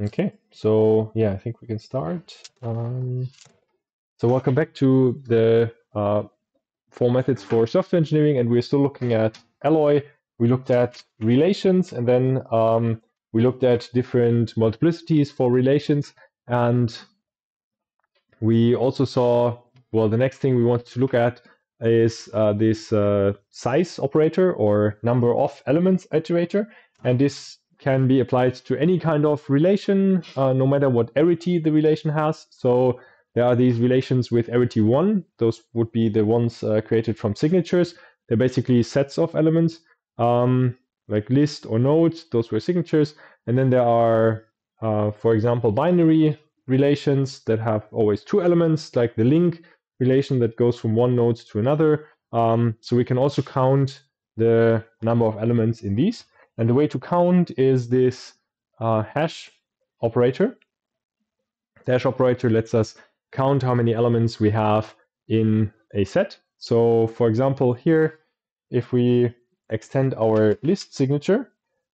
Okay, so yeah, I think we can start. Um, so welcome back to the uh, formal methods for software engineering, and we're still looking at Alloy. We looked at relations, and then um, we looked at different multiplicities for relations, and we also saw, well, the next thing we wanted to look at is uh, this uh, size operator or number of elements iterator, and this can be applied to any kind of relation, uh, no matter what arity the relation has. So there are these relations with arity 1. Those would be the ones uh, created from signatures. They're basically sets of elements, um, like list or node. Those were signatures. And then there are, uh, for example, binary relations that have always two elements, like the link relation that goes from one node to another. Um, so we can also count the number of elements in these. And the way to count is this uh, hash operator. The hash operator lets us count how many elements we have in a set. So for example, here, if we extend our list signature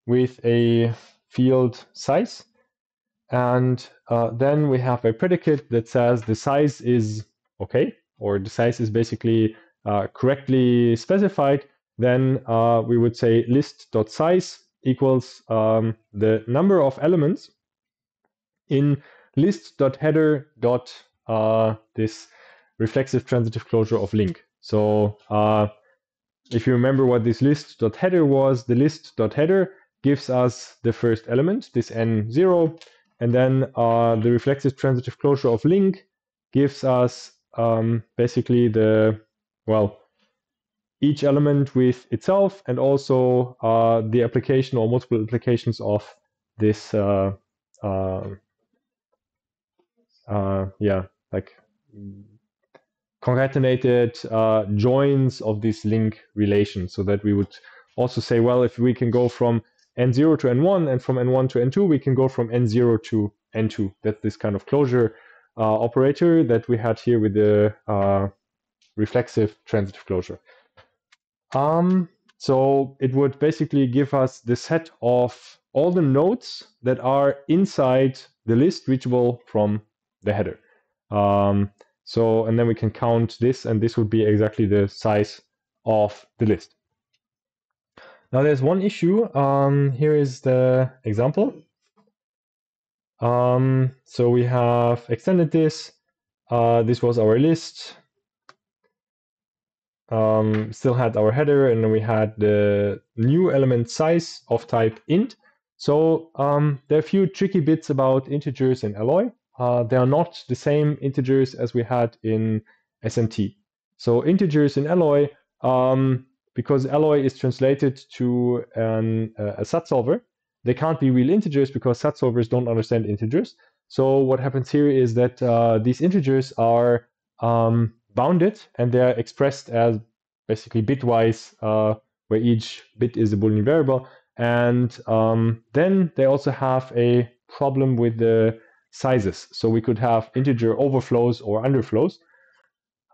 with a field size, and uh, then we have a predicate that says the size is okay, or the size is basically uh, correctly specified, then uh, we would say list.size equals um, the number of elements in list.header uh, this reflexive transitive closure of link. So uh, if you remember what this list.header was, the list.header gives us the first element, this n0, and then uh, the reflexive transitive closure of link gives us um, basically the, well, each element with itself and also uh, the application or multiple applications of this uh, uh, uh yeah like concatenated uh, joins of this link relation so that we would also say well if we can go from n0 to n1 and from n1 to n2 we can go from n0 to n2 that's this kind of closure uh, operator that we had here with the reflexive transitive closure um, so it would basically give us the set of all the nodes that are inside the list reachable from the header. Um, so, and then we can count this, and this would be exactly the size of the list. Now there's one issue. Um, here is the example. Um, so we have extended this. Uh, this was our list um, still had our header and we had the new element size of type int. So um, there are a few tricky bits about integers in Alloy. Uh, they are not the same integers as we had in SMT. So integers in Alloy, um, because Alloy is translated to an, uh, a SAT solver, they can't be real integers because SAT solvers don't understand integers. So what happens here is that uh, these integers are um, bounded and they're expressed as basically bitwise, uh, where each bit is a Boolean variable. And um, then they also have a problem with the sizes. So we could have integer overflows or underflows.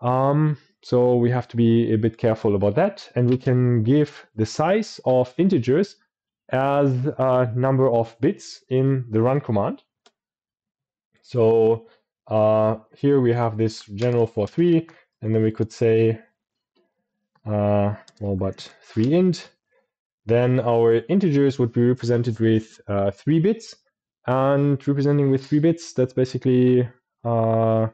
Um, so we have to be a bit careful about that. And we can give the size of integers as a number of bits in the run command. So uh, here we have this general for 3, and then we could say, uh, well, but 3 int. Then our integers would be represented with uh, 3 bits. And representing with 3 bits, that's basically uh,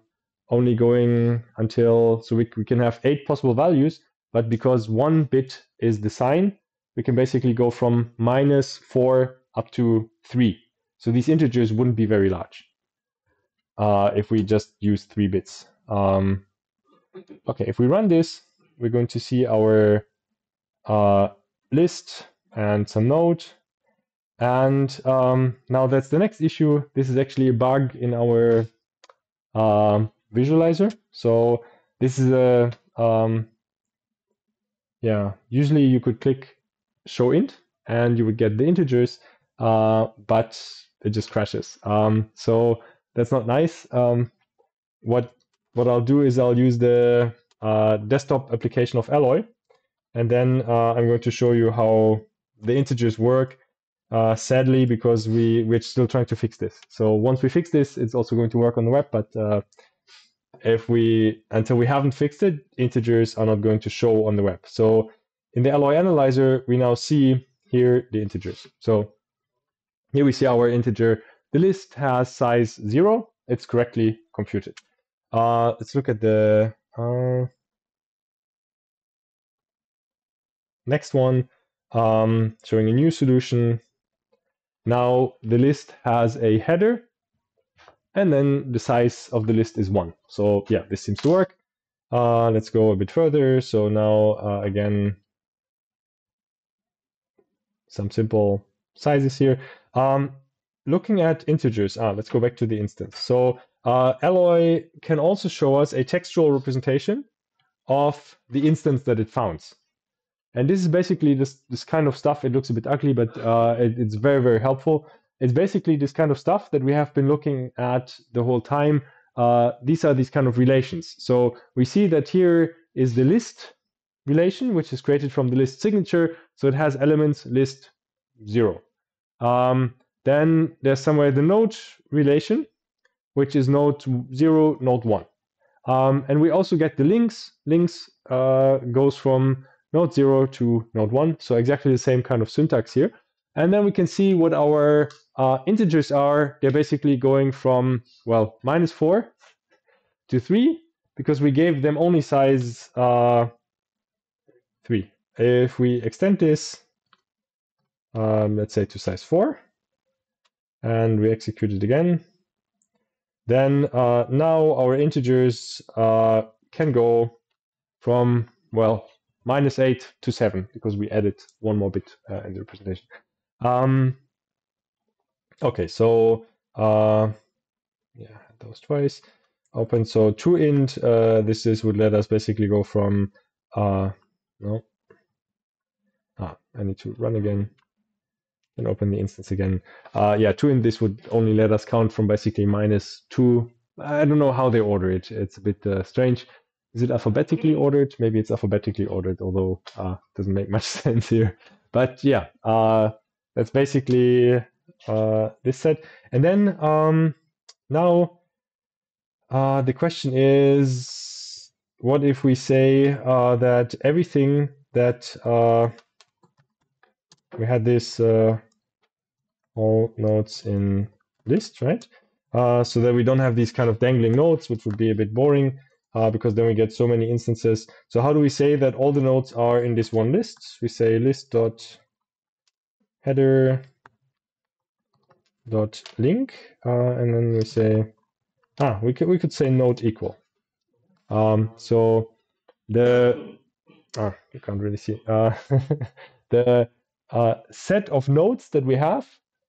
only going until, so we, we can have 8 possible values, but because one bit is the sign, we can basically go from minus 4 up to 3. So these integers wouldn't be very large uh, if we just use three bits. Um, okay, if we run this, we're going to see our uh, list and some node. And um, now that's the next issue. This is actually a bug in our uh, visualizer. So this is a, um, yeah, usually you could click show int and you would get the integers, uh, but it just crashes. Um, so that's not nice. Um, what what I'll do is I'll use the uh, desktop application of Alloy, and then uh, I'm going to show you how the integers work uh, sadly, because we, we're still trying to fix this. So once we fix this, it's also going to work on the web, but uh, if we, until we haven't fixed it, integers are not going to show on the web. So in the Alloy Analyzer, we now see here the integers. So here we see our integer. The list has size zero. It's correctly computed. Uh, let's look at the uh, next one, um, showing a new solution. Now the list has a header, and then the size of the list is one. So yeah, this seems to work. Uh, let's go a bit further. So now uh, again, some simple sizes here. Um, looking at integers, ah, let's go back to the instance. So uh, Alloy can also show us a textual representation of the instance that it founds. And this is basically this, this kind of stuff. It looks a bit ugly, but uh, it, it's very, very helpful. It's basically this kind of stuff that we have been looking at the whole time. Uh, these are these kind of relations. So we see that here is the list relation, which is created from the list signature. So it has elements list zero. Um, then there's somewhere the node relation, which is node zero, node one. Um, and we also get the links. Links uh, goes from node zero to node one. So exactly the same kind of syntax here. And then we can see what our uh, integers are. They're basically going from, well, minus four to three because we gave them only size uh, 3. If we extend this, um, let's say to size 4, and we execute it again, then uh, now our integers uh, can go from, well, minus 8 to 7, because we added one more bit uh, in the representation. Um, okay, so uh, yeah, those twice. Open, so toInt, uh, this is would let us basically go from uh, no. Ah, I need to run again and open the instance again. Uh, yeah, in this would only let us count from basically minus two. I don't know how they order it. It's a bit uh, strange. Is it alphabetically ordered? Maybe it's alphabetically ordered, although uh, doesn't make much sense here. But yeah, uh, that's basically uh, this set. And then um, now uh, the question is what if we say that everything that we had this uh, all nodes in list, right? Uh, so that we don't have these kind of dangling nodes, which would be a bit boring uh, because then we get so many instances. So how do we say that all the nodes are in this one list? We say list dot header dot link, uh, and then we say ah we could we could say node equal. Um, so the ah, you can't really see uh, the uh, set of nodes that we have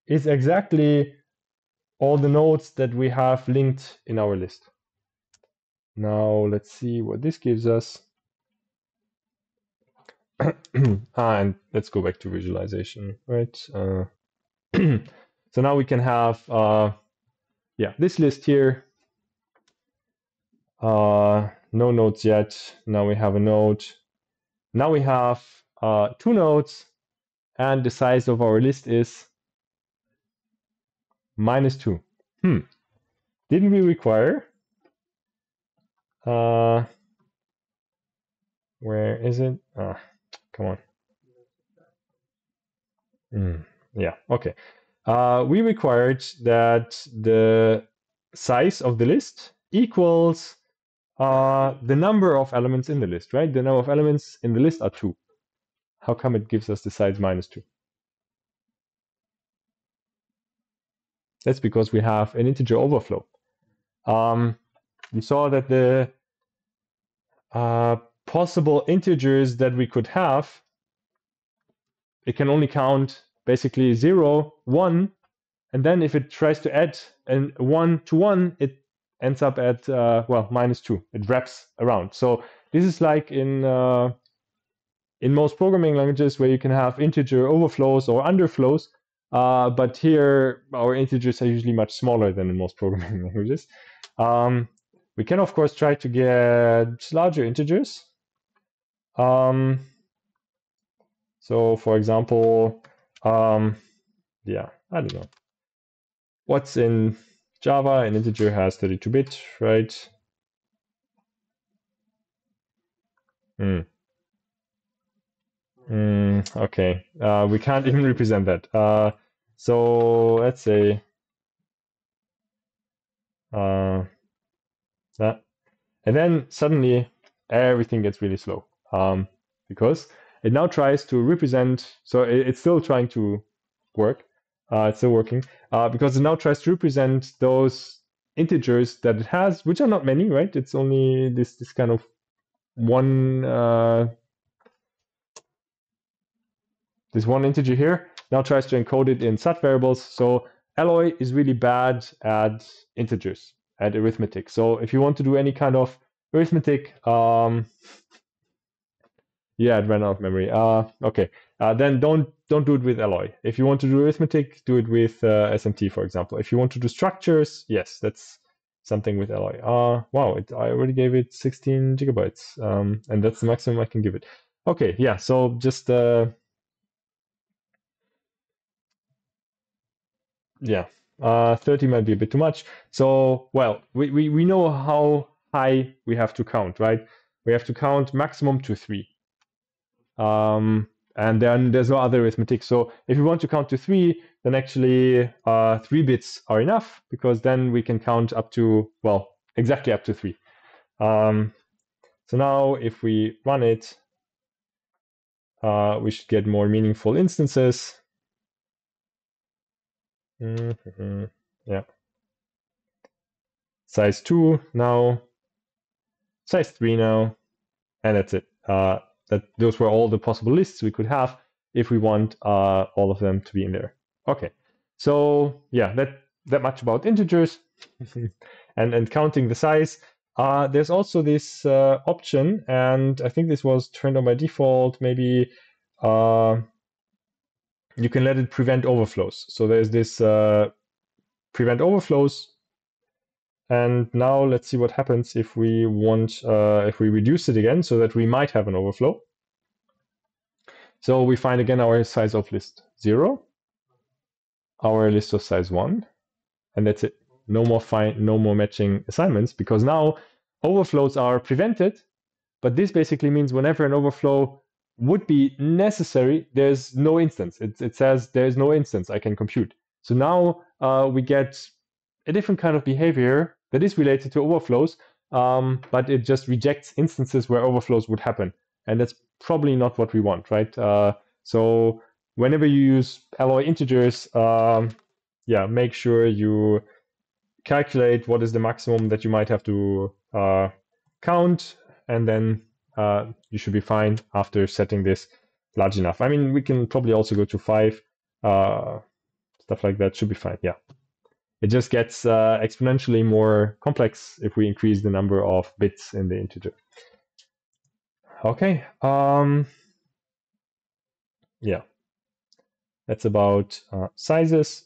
is exactly all the nodes that we have linked in our list. Now let's see what this gives us. ah, and let's go back to visualization, right? Uh, so now we can have, uh, yeah, this list here uh, no nodes yet. Now we have a node. Now we have uh, two nodes, and the size of our list is minus 2. Hmm. Didn't we require? Uh, where is it? Ah, come on. Mm, yeah, okay. Uh, we required that the size of the list equals uh, the number of elements in the list, right? The number of elements in the list are two. How come it gives us the size minus two? That's because we have an integer overflow. Um, we saw that the uh, possible integers that we could have, it can only count basically zero, one, and then if it tries to add an one to one, it ends up at uh, well minus two. It wraps around. So this is like in uh, in most programming languages where you can have integer overflows or underflows. Uh, but here our integers are usually much smaller than in most programming languages. Um, we can of course try to get larger integers. Um, so for example, um, yeah, I don't know. What's in Java? An integer has 32 bit, right? Hmm. Mm, okay, uh, we can't even represent that. Uh, so let's say uh, that, and then suddenly everything gets really slow um, because it now tries to represent. So it, it's still trying to work. Uh, it's still working uh, because it now tries to represent those integers that it has, which are not many, right? It's only this this kind of one uh, this one integer here now tries to encode it in sat variables. So Alloy is really bad at integers, at arithmetic. So if you want to do any kind of arithmetic, um, yeah, it ran out of memory. Uh, okay, uh, then don't don't do it with Alloy. If you want to do arithmetic, do it with uh, SMT, for example. If you want to do structures, yes, that's something with Alloy. Uh, wow, it, I already gave it 16 gigabytes, um, and that's the maximum I can give it. Okay, yeah, so just uh, yeah, uh, 30 might be a bit too much. So, well, we, we, we know how high we have to count, right? We have to count maximum to three. Um, and then there's no other arithmetic. So if we want to count to three, then actually uh, three bits are enough because then we can count up to, well, exactly up to three. Um, so now if we run it, uh, we should get more meaningful instances. Mm -hmm. Yeah. Size 2 now. Size 3 now. And that's it. Uh, that Those were all the possible lists we could have if we want uh, all of them to be in there. Okay. So yeah, that, that much about integers and, and counting the size. Uh, there's also this uh, option, and I think this was turned on by default, maybe uh, you can let it prevent overflows. So there's this uh, prevent overflows. And now let's see what happens if we want, uh, if we reduce it again so that we might have an overflow. So we find again our size of list zero, our list of size one, and that's it. No more find, no more matching assignments because now overflows are prevented. But this basically means whenever an overflow would be necessary, there's no instance. It, it says there's no instance I can compute. So now uh, we get a different kind of behavior that is related to overflows, um, but it just rejects instances where overflows would happen. And that's probably not what we want, right? Uh, so whenever you use alloy integers, um, yeah, make sure you calculate what is the maximum that you might have to uh, count, and then uh, you should be fine after setting this large enough. I mean, we can probably also go to five, uh, stuff like that should be fine. Yeah. It just gets uh, exponentially more complex if we increase the number of bits in the integer. Okay. Um, yeah. That's about uh, sizes.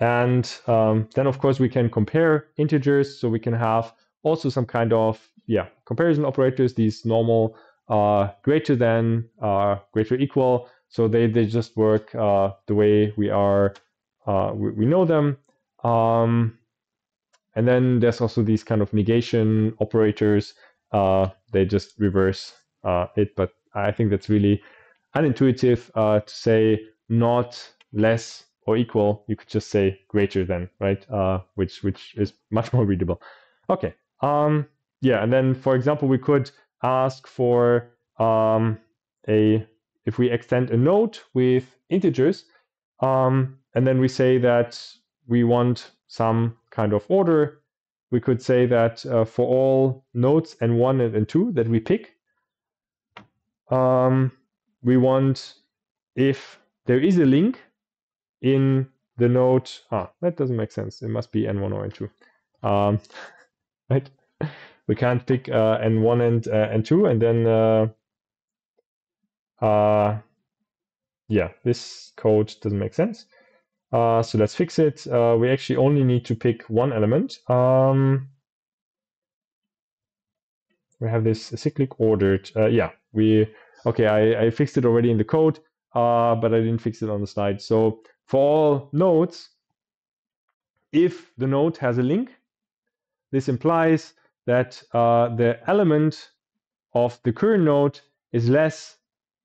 And um, then, of course, we can compare integers. So we can have also some kind of yeah comparison operators. These normal uh, greater than, uh, greater equal. So they they just work uh, the way we are uh, we, we, know them. Um, and then there's also these kind of negation operators. Uh, they just reverse uh, it, but I think that's really unintuitive to say not less or equal. You could just say greater than, right? which which is much more readable. Okay, um, yeah, and then for example, we could ask for um, a if we extend a node with integers, um, and then we say that we want some kind of order. We could say that uh, for all nodes n1 and n2 that we pick, um, we want if there is a link in the node. Ah, that doesn't make sense. It must be n1 or n2. Um, right? We can't pick uh, N1 and uh, N2 and then uh, uh, yeah, this code doesn't make sense. Uh, so let's fix it. Uh, we actually only need to pick one element. Um, we have this cyclic ordered. Uh, yeah, we okay. I, I fixed it already in the code. uh, but I didn't fix it on the slide. So for all nodes, if the node has a link, this implies that uh, the element of the current node is less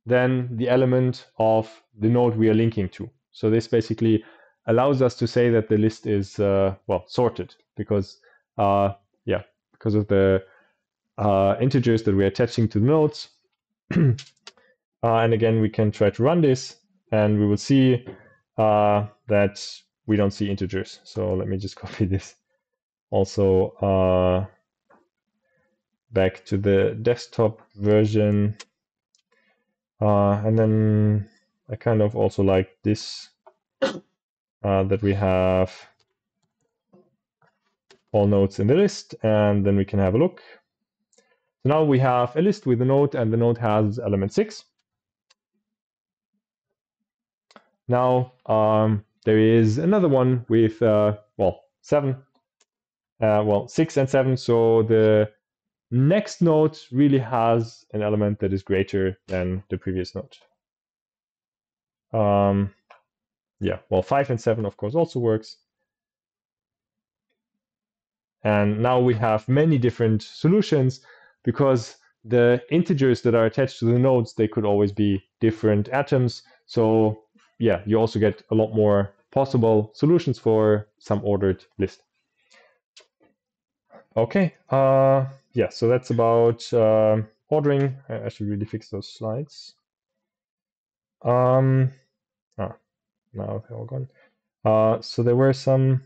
than the element of the node we are linking to. So this basically allows us to say that the list is, uh, well, sorted because, uh, yeah, because of the uh, integers that we're attaching to the nodes. Uh, and again, we can try to run this and we will see uh, that we don't see integers. So let me just copy this also uh, back to the desktop version. Uh, and then I kind of also like this, uh, that we have all nodes in the list, and then we can have a look. So now we have a list with a node, and the node has element 6. Now um, there is another one with, uh, well, 7, uh, well, 6 and 7. So the next node really has an element that is greater than the previous node. Um, yeah, well, 5 and 7, of course, also works. And now we have many different solutions because the integers that are attached to the nodes, they could always be different atoms. So yeah, you also get a lot more possible solutions for some ordered list. Okay, uh, yeah, so that's about uh, ordering. I should really fix those slides. Um, ah, now they're all gone. Uh, so there were some.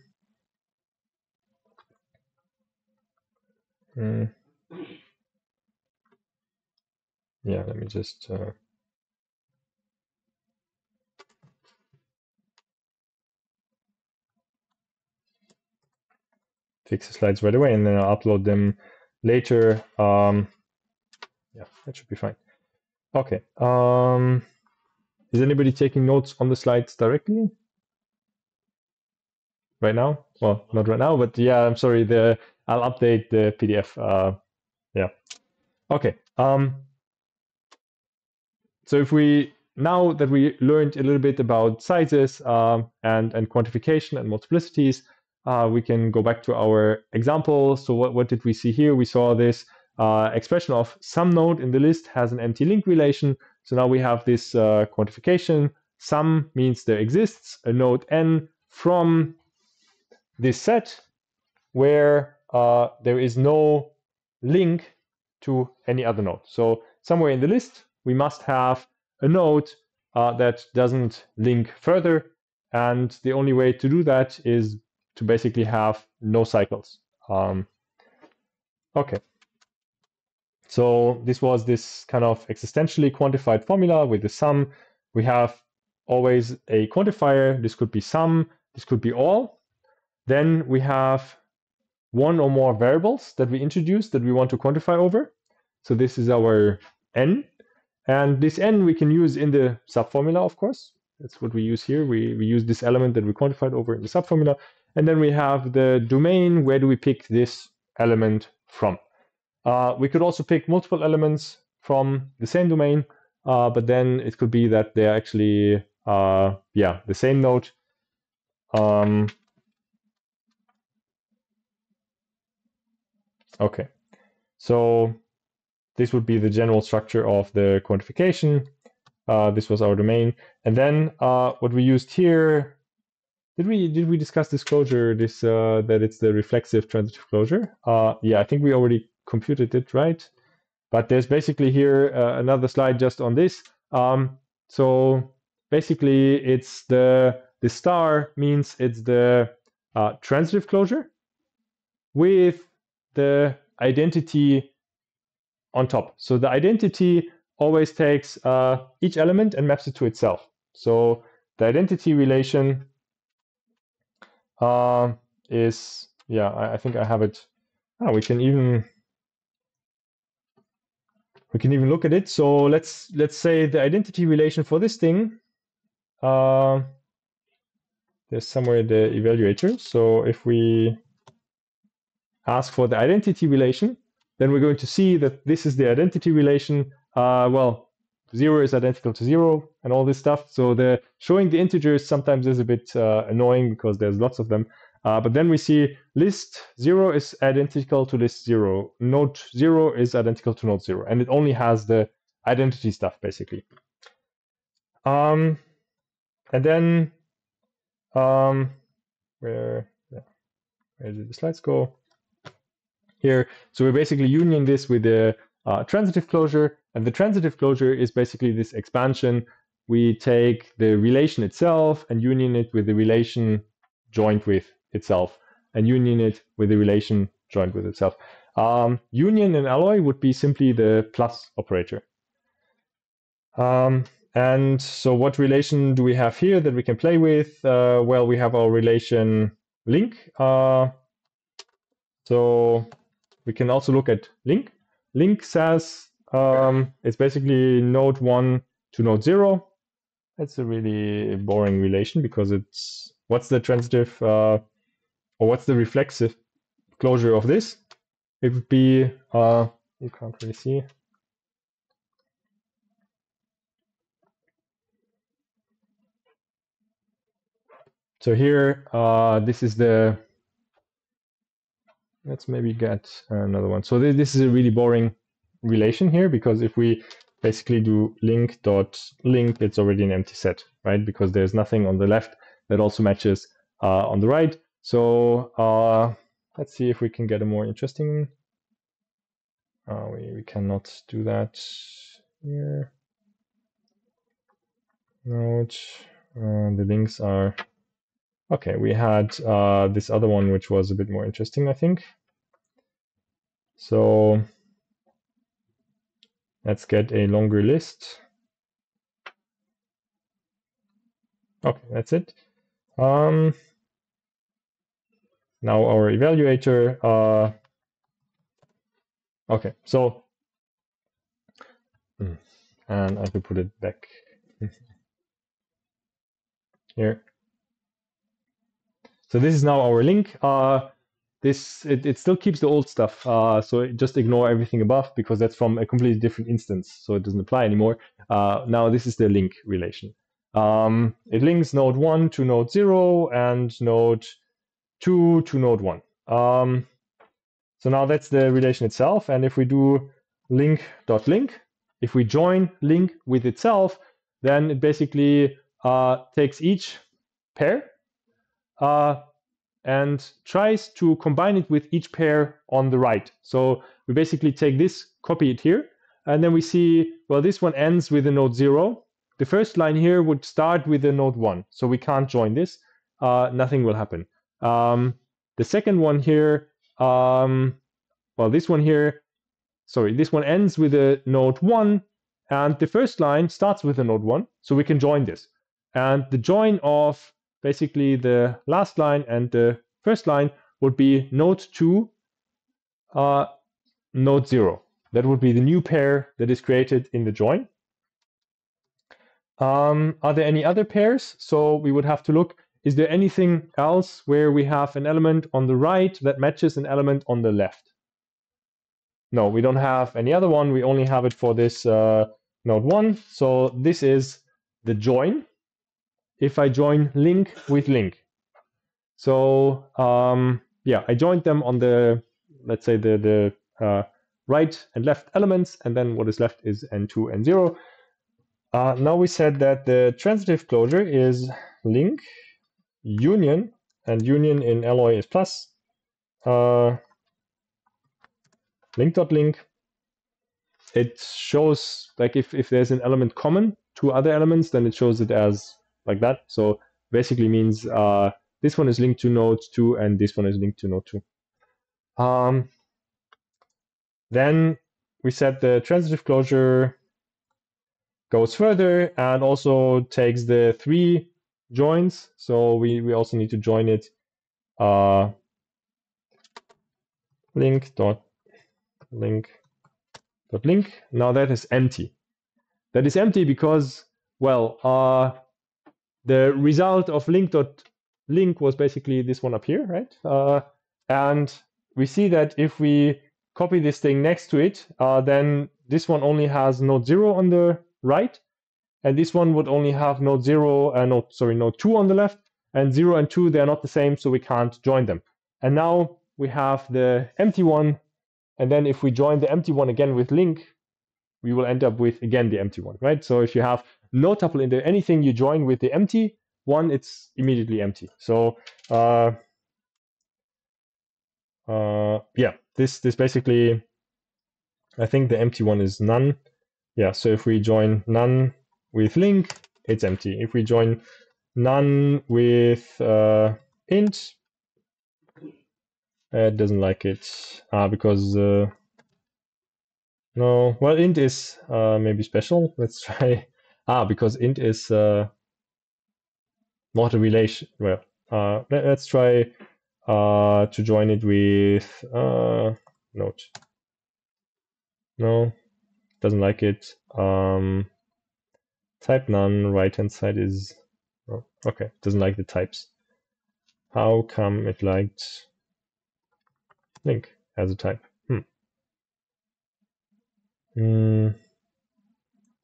Hmm. Yeah, let me just. Uh, fix the slides right away and then I'll upload them later. Um, yeah, that should be fine. Okay. Um, is anybody taking notes on the slides directly? Right now? Well, not right now, but yeah, I'm sorry. The I'll update the PDF. Uh, yeah. Okay. Um, so if we now that we learned a little bit about sizes um, and and quantification and multiplicities, uh, we can go back to our example. So what, what did we see here? We saw this uh, expression of some node in the list has an empty link relation. So now we have this uh, quantification. Some means there exists a node n from this set where uh, there is no link to any other node. So somewhere in the list, we must have a node uh, that doesn't link further. And the only way to do that is to basically have no cycles. Um, okay. So this was this kind of existentially quantified formula with the some. We have always a quantifier. This could be some. This could be all. Then we have one or more variables that we introduce that we want to quantify over. So this is our n. And this n we can use in the subformula, of course. That's what we use here. We, we use this element that we quantified over in the subformula. And then we have the domain. Where do we pick this element from? Uh, we could also pick multiple elements from the same domain, uh, but then it could be that they're actually, uh, yeah, the same node. Um, okay, so this would be the general structure of the quantification. Uh, this was our domain. And then uh, what we used here did we did we discuss this closure? This uh, that it's the reflexive transitive closure? Uh, yeah, I think we already computed it, right? But there's basically here uh, another slide just on this. Um, so basically, it's the the star means it's the uh, transitive closure with the identity on top. So the identity always takes uh, each element and maps it to itself. So the identity relation uh, is, yeah, I, I, think I have it. Oh, we can even we can even look at it. So let's let's say the identity relation for this thing. Uh, there's somewhere the evaluator. So if we ask for the identity relation, then we're going to see that this is the identity relation. Uh, well, zero is identical to zero and all this stuff. So the showing the integers sometimes is a bit uh, annoying because there's lots of them. Uh, but then we see list zero is identical to list zero. Node zero is identical to node zero. And it only has the identity stuff basically. Um, and then um, where, yeah, where did the slides go? Here. So we're basically union this with the uh, transitive closure. And the transitive closure is basically this expansion. We take the relation itself and union it with the relation joined with itself and union it with the relation joined with itself. Um, union in alloy would be simply the plus operator. Um, and so what relation do we have here that we can play with? Uh, well, we have our relation link. Uh, so we can also look at link. Link says um, it's basically node 1 to node 0. That's a really boring relation because it's what's the transitive uh, or what's the reflexive closure of this? It would be, uh, you can't really see. So here, uh, this is the, let's maybe get another one. So this is a really boring relation here because if we basically do link dot link, it's already an empty set, right? Because there's nothing on the left that also matches uh, on the right. So uh, let's see if we can get a more interesting. Uh, we, we cannot do that here. Node. Uh, the links are okay. We had uh, this other one, which was a bit more interesting, I think. So Let's get a longer list. Okay, that's it. Um, now our evaluator. Uh, okay, so hmm, and I can put it back here. So this is now our link. Uh, this it, it still keeps the old stuff. Uh, so just ignore everything above because that's from a completely different instance. So it doesn't apply anymore. Uh, now this is the link relation. Um, it links node 1 to node 0 and node 2 to node 1. Um, so now that's the relation itself. And if we do link dot .link, if we join link with itself, then it basically uh, takes each pair, uh, and tries to combine it with each pair on the right. So we basically take this, copy it here, and then we see, well, this one ends with a node zero. The first line here would start with a node one, so we can't join this. Uh, nothing will happen. Um, the second one here, um, well, this one here, sorry, this one ends with a node one, and the first line starts with a node one, so we can join this. And the join of basically the last line and the first line would be node 2, uh, node 0. That would be the new pair that is created in the join. Um, are there any other pairs? So we would have to look, is there anything else where we have an element on the right that matches an element on the left? No, we don't have any other one. We only have it for this uh, node 1. So this is the join if I join link with link. So um, yeah, I joined them on the, let's say the, the uh, right and left elements, and then what is left is n2 and 0. Uh, now we said that the transitive closure is link union, and union in alloy is plus. Uh, link.link. Link. It shows like if, if there's an element common to other elements, then it shows it as like that. So basically means uh, this one is linked to node 2 and this one is linked to node 2. Um, then we said the transitive closure goes further and also takes the three joins. So we, we also need to join it uh, link dot link dot link. Now that is empty. That is empty because, well, uh, the result of link dot link was basically this one up here, right? Uh, and we see that if we copy this thing next to it, uh, then this one only has node zero on the right, and this one would only have node 0, uh, node, sorry, node 2 on the left, and 0 and 2, they're not the same, so we can't join them. And now we have the empty one, and then if we join the empty one again with link, we will end up with, again, the empty one, right? So if you have no tuple in there, anything you join with the empty one, it's immediately empty. So uh, uh, yeah, this this basically, I think the empty one is none. Yeah, so if we join none with link, it's empty. If we join none with uh, int, it doesn't like it uh, because uh, no, well, int is uh, maybe special. Let's try ah because int is uh, not a relation. Well, uh, let, us try uh, to join it with uh. No, doesn't like it. Um, type none, right hand side is, oh, okay, doesn't like the types. How come it liked link as a type? Hmm. Mm,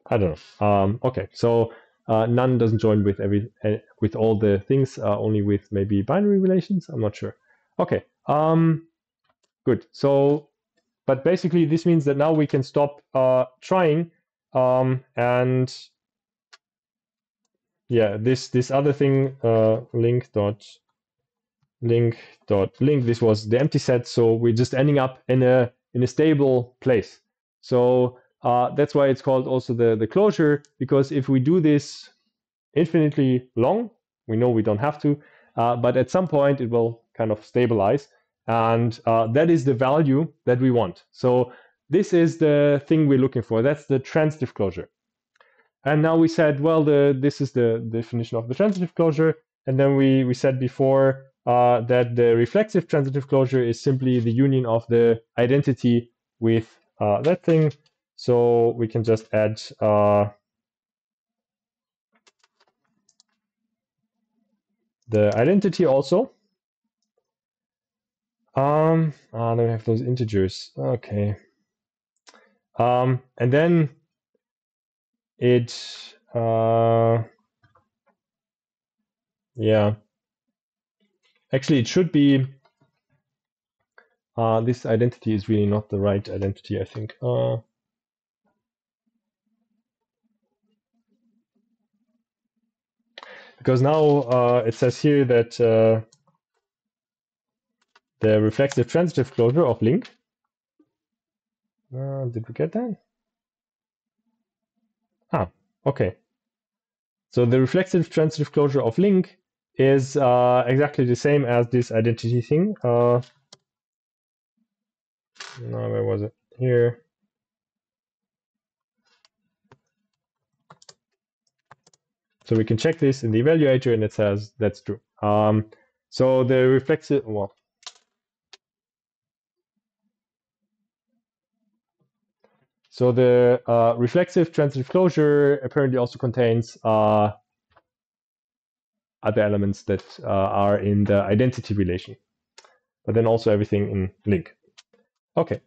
I don't know. Um, okay, so uh, none doesn't join with every uh, with all the things, uh, only with maybe binary relations. I'm not sure. Okay, um, good. So, but basically this means that now we can stop uh, trying um, and yeah, this this other thing uh, link dot link dot link. This was the empty set, so we're just ending up in a in a stable place. So uh, that's why it's called also the, the closure, because if we do this infinitely long, we know we don't have to, uh, but at some point it will kind of stabilize. And uh, that is the value that we want. So this is the thing we're looking for. That's the transitive closure. And now we said, well, the, this is the definition of the transitive closure. And then we, we said before uh, that the reflexive transitive closure is simply the union of the identity with uh, that thing. So we can just add uh, the identity also. Um, ah, then we have those integers. Okay. Um, and then it, uh, yeah. Actually, it should be, uh, this identity is really not the right identity, I think. Uh, because now uh, it says here that uh, the reflexive transitive closure of link. Uh, did we get that? Ah, okay. So the reflexive transitive closure of link is uh, exactly the same as this identity thing. Uh, no, where was it? Here. So we can check this in the evaluator and it says that's true. Um, so the reflexive, well, so the uh, reflexive transitive closure apparently also contains uh, other elements that uh, are in the identity relation, but then also everything in link. Okay,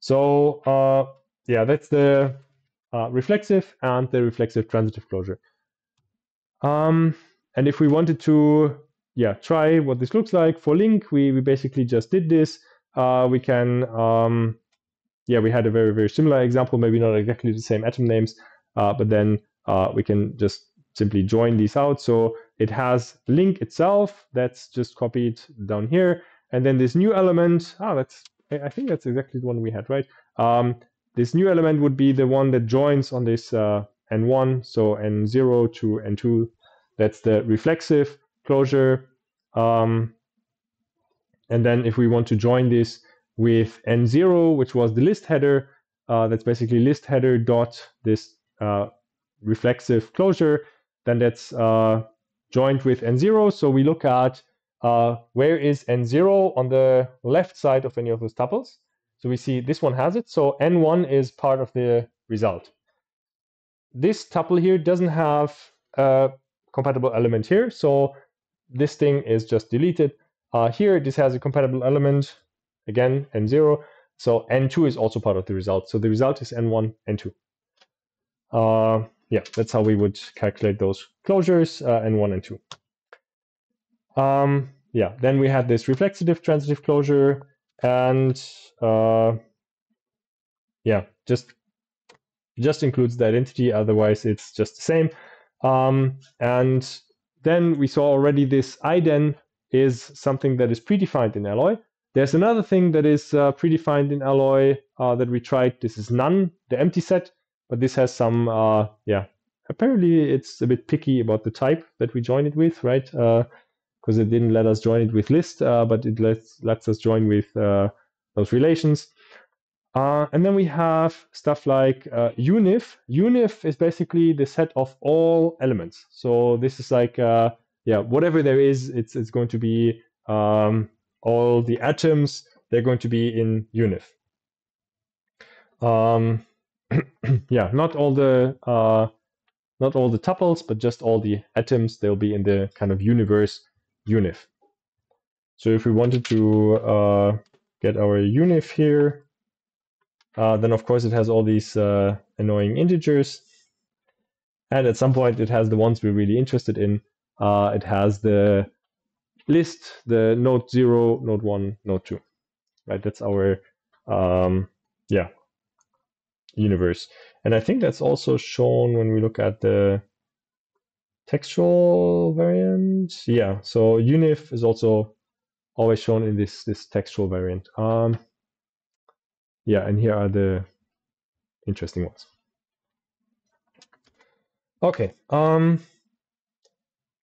so uh, yeah, that's the uh, reflexive and the reflexive transitive closure. Um, and if we wanted to, yeah, try what this looks like for link, we, we basically just did this. Uh, we can, um, yeah, we had a very, very similar example, maybe not exactly the same atom names, uh, but then uh, we can just simply join these out. So it has link itself, that's just copied down here. And then this new element, ah, that's, I think that's exactly the one we had, right? Um, this new element would be the one that joins on this uh, N1, so N0 to N2, that's the reflexive closure. Um, and then if we want to join this with N0, which was the list header, uh, that's basically list header dot this uh, reflexive closure, then that's uh, joined with N0. So we look at uh, where is N0 on the left side of any of those tuples. So we see this one has it. So N1 is part of the result this tuple here doesn't have a compatible element here, so this thing is just deleted. Uh, here, this has a compatible element, again, n0, so n2 is also part of the result. So the result is n1, n2. Uh, yeah, that's how we would calculate those closures uh, N1 and 2. Um, yeah, then we had this reflexive transitive closure and uh, yeah, just just includes the identity. Otherwise, it's just the same. Um, and then we saw already this IDEN is something that is predefined in Alloy. There's another thing that is uh, predefined in Alloy uh, that we tried. This is none, the empty set, but this has some, uh, yeah, apparently it's a bit picky about the type that we join it with, right? Because uh, it didn't let us join it with list, uh, but it lets, lets us join with uh, those relations. Uh, and then we have stuff like uh, univ. Univ is basically the set of all elements. So this is like, uh, yeah, whatever there is, it's it's going to be um, all the atoms. They're going to be in univ. Um, yeah, not all the uh, not all the tuples, but just all the atoms. They'll be in the kind of universe univ. So if we wanted to uh, get our univ here, uh, then of course it has all these uh, annoying integers. And at some point it has the ones we're really interested in. Uh, it has the list, the node 0, node 1, node 2. Right, that's our, um, yeah, universe. And I think that's also shown when we look at the textual variant. Yeah, so univ is also always shown in this, this textual variant. Um, yeah, and here are the interesting ones. Okay, um,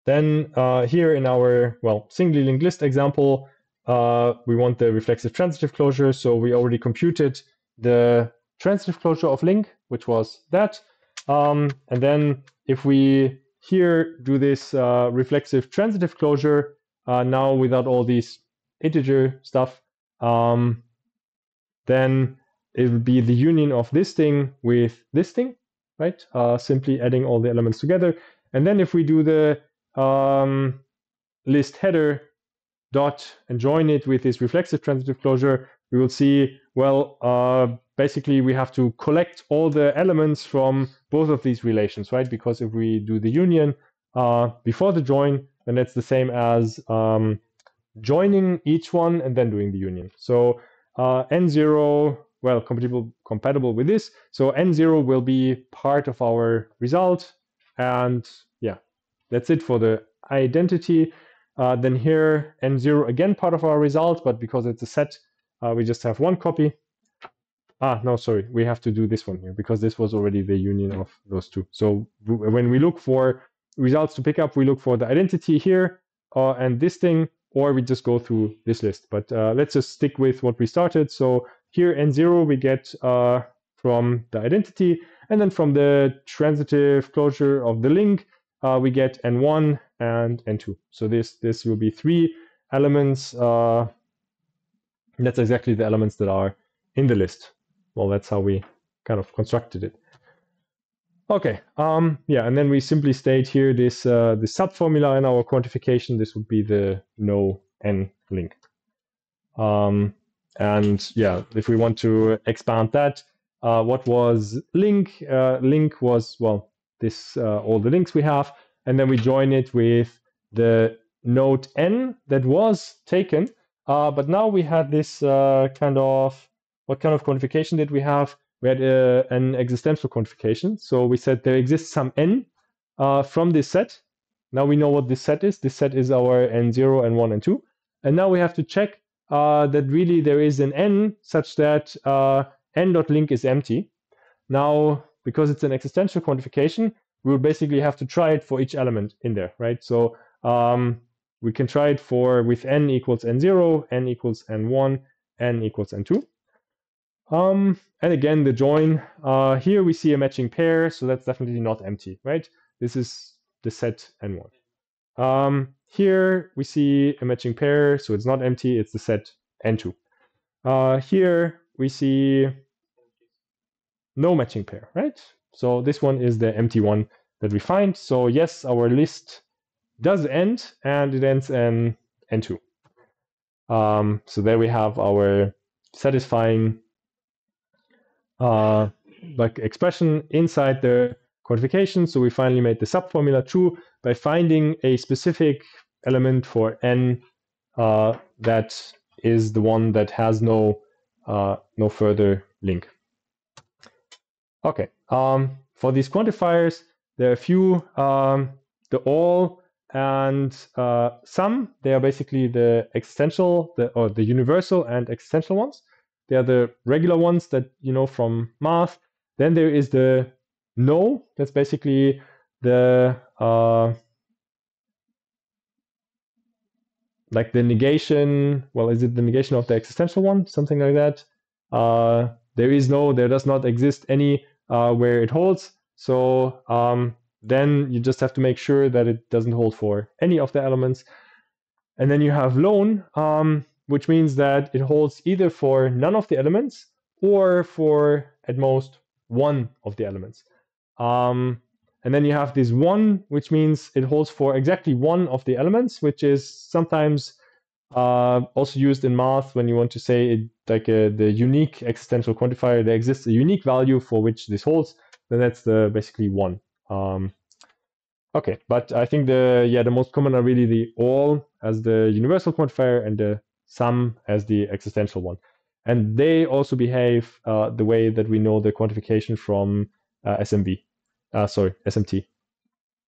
then uh, here in our, well, singly linked list example, uh, we want the reflexive transitive closure. So we already computed the transitive closure of link, which was that. Um, and then if we here do this uh, reflexive transitive closure, uh, now without all these integer stuff, um, then it would be the union of this thing with this thing, right? Uh, simply adding all the elements together. And then if we do the um, list header dot and join it with this reflexive transitive closure, we will see, well, uh, basically we have to collect all the elements from both of these relations, right? Because if we do the union uh, before the join, then it's the same as um, joining each one and then doing the union. So uh, n0, well, compatible, compatible with this. So n0 will be part of our result. And yeah, that's it for the identity. Uh, then here, n0 again part of our result, but because it's a set, uh, we just have one copy. Ah, no, sorry, we have to do this one here because this was already the union of those two. So when we look for results to pick up, we look for the identity here uh, and this thing, or we just go through this list. But uh, let's just stick with what we started. So here n0 we get uh, from the identity, and then from the transitive closure of the link, uh, we get n1 and n2. So this this will be three elements. Uh, that's exactly the elements that are in the list. Well, that's how we kind of constructed it. Okay, um, yeah, and then we simply state here this uh, the sub formula in our quantification. This would be the no n link. Um, and yeah, if we want to expand that, uh, what was link? Uh, link was, well, this uh, all the links we have. And then we join it with the node n that was taken. Uh, but now we had this uh, kind of, what kind of quantification did we have? We had uh, an existential quantification. So we said there exists some n from this set. Now we know what this set is. This set is our n0, n1, and 2. And now we have to check uh, that really there is an n such that uh, n.link is empty. Now, because it's an existential quantification, we will basically have to try it for each element in there, right? So um, we can try it for with n equals n0, n equals n1, n equals n2. Um, and again, the join, uh, here we see a matching pair, so that's definitely not empty, right? This is the set n1. Um, here we see a matching pair, so it's not empty, it's the set N2. Uh, here we see no matching pair, right? So this one is the empty one that we find. So yes, our list does end and it ends in N2. Um, so there we have our satisfying uh, like expression inside the quantification. So we finally made the subformula true by finding a specific element for n uh, that is the one that has no uh, no further link. Okay, um, for these quantifiers, there are a few, um, the all and uh, some, they are basically the existential the, or the universal and existential ones. They are the regular ones that you know from math. Then there is the no, that's basically the uh, like the negation. Well, is it the negation of the existential one? Something like that. Uh, there is no, there does not exist any uh, where it holds. So um, then you just have to make sure that it doesn't hold for any of the elements. And then you have lone. um, which means that it holds either for none of the elements or for at most one of the elements. Um, and then you have this one, which means it holds for exactly one of the elements, which is sometimes uh, also used in math when you want to say it, like a, uh, the unique existential quantifier. There exists a unique value for which this holds. Then that's the basically one. Um, okay, but I think the yeah the most common are really the all as the universal quantifier and the some as the existential one, and they also behave uh, the way that we know the quantification from uh, SMV. Uh, sorry, SMT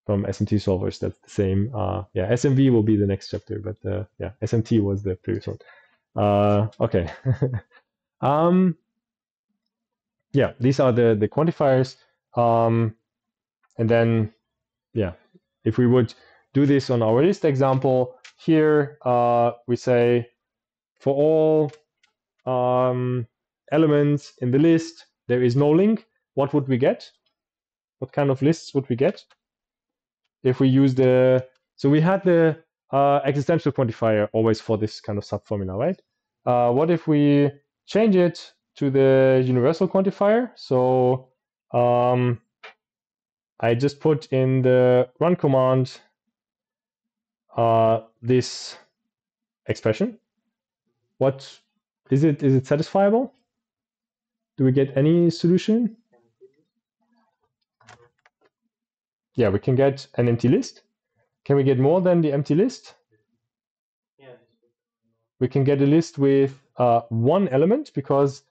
from SMT solvers. That's the same. Uh, yeah, SMV will be the next chapter, but uh, yeah, SMT was the previous one. Uh, okay. um, yeah, these are the the quantifiers. Um, and then, yeah, if we would do this on our list example here, uh, we say for all um, elements in the list, there is no link. What would we get? What kind of lists would we get? if we use the, so we had the uh, existential quantifier always for this kind of subformula, right? Uh, what if we change it to the universal quantifier? So um, I just put in the run command uh, this expression. What is it? Is it satisfiable? Do we get any solution? yeah, we can get an empty list. Can we get more than the empty list? We can get a list with uh, one element because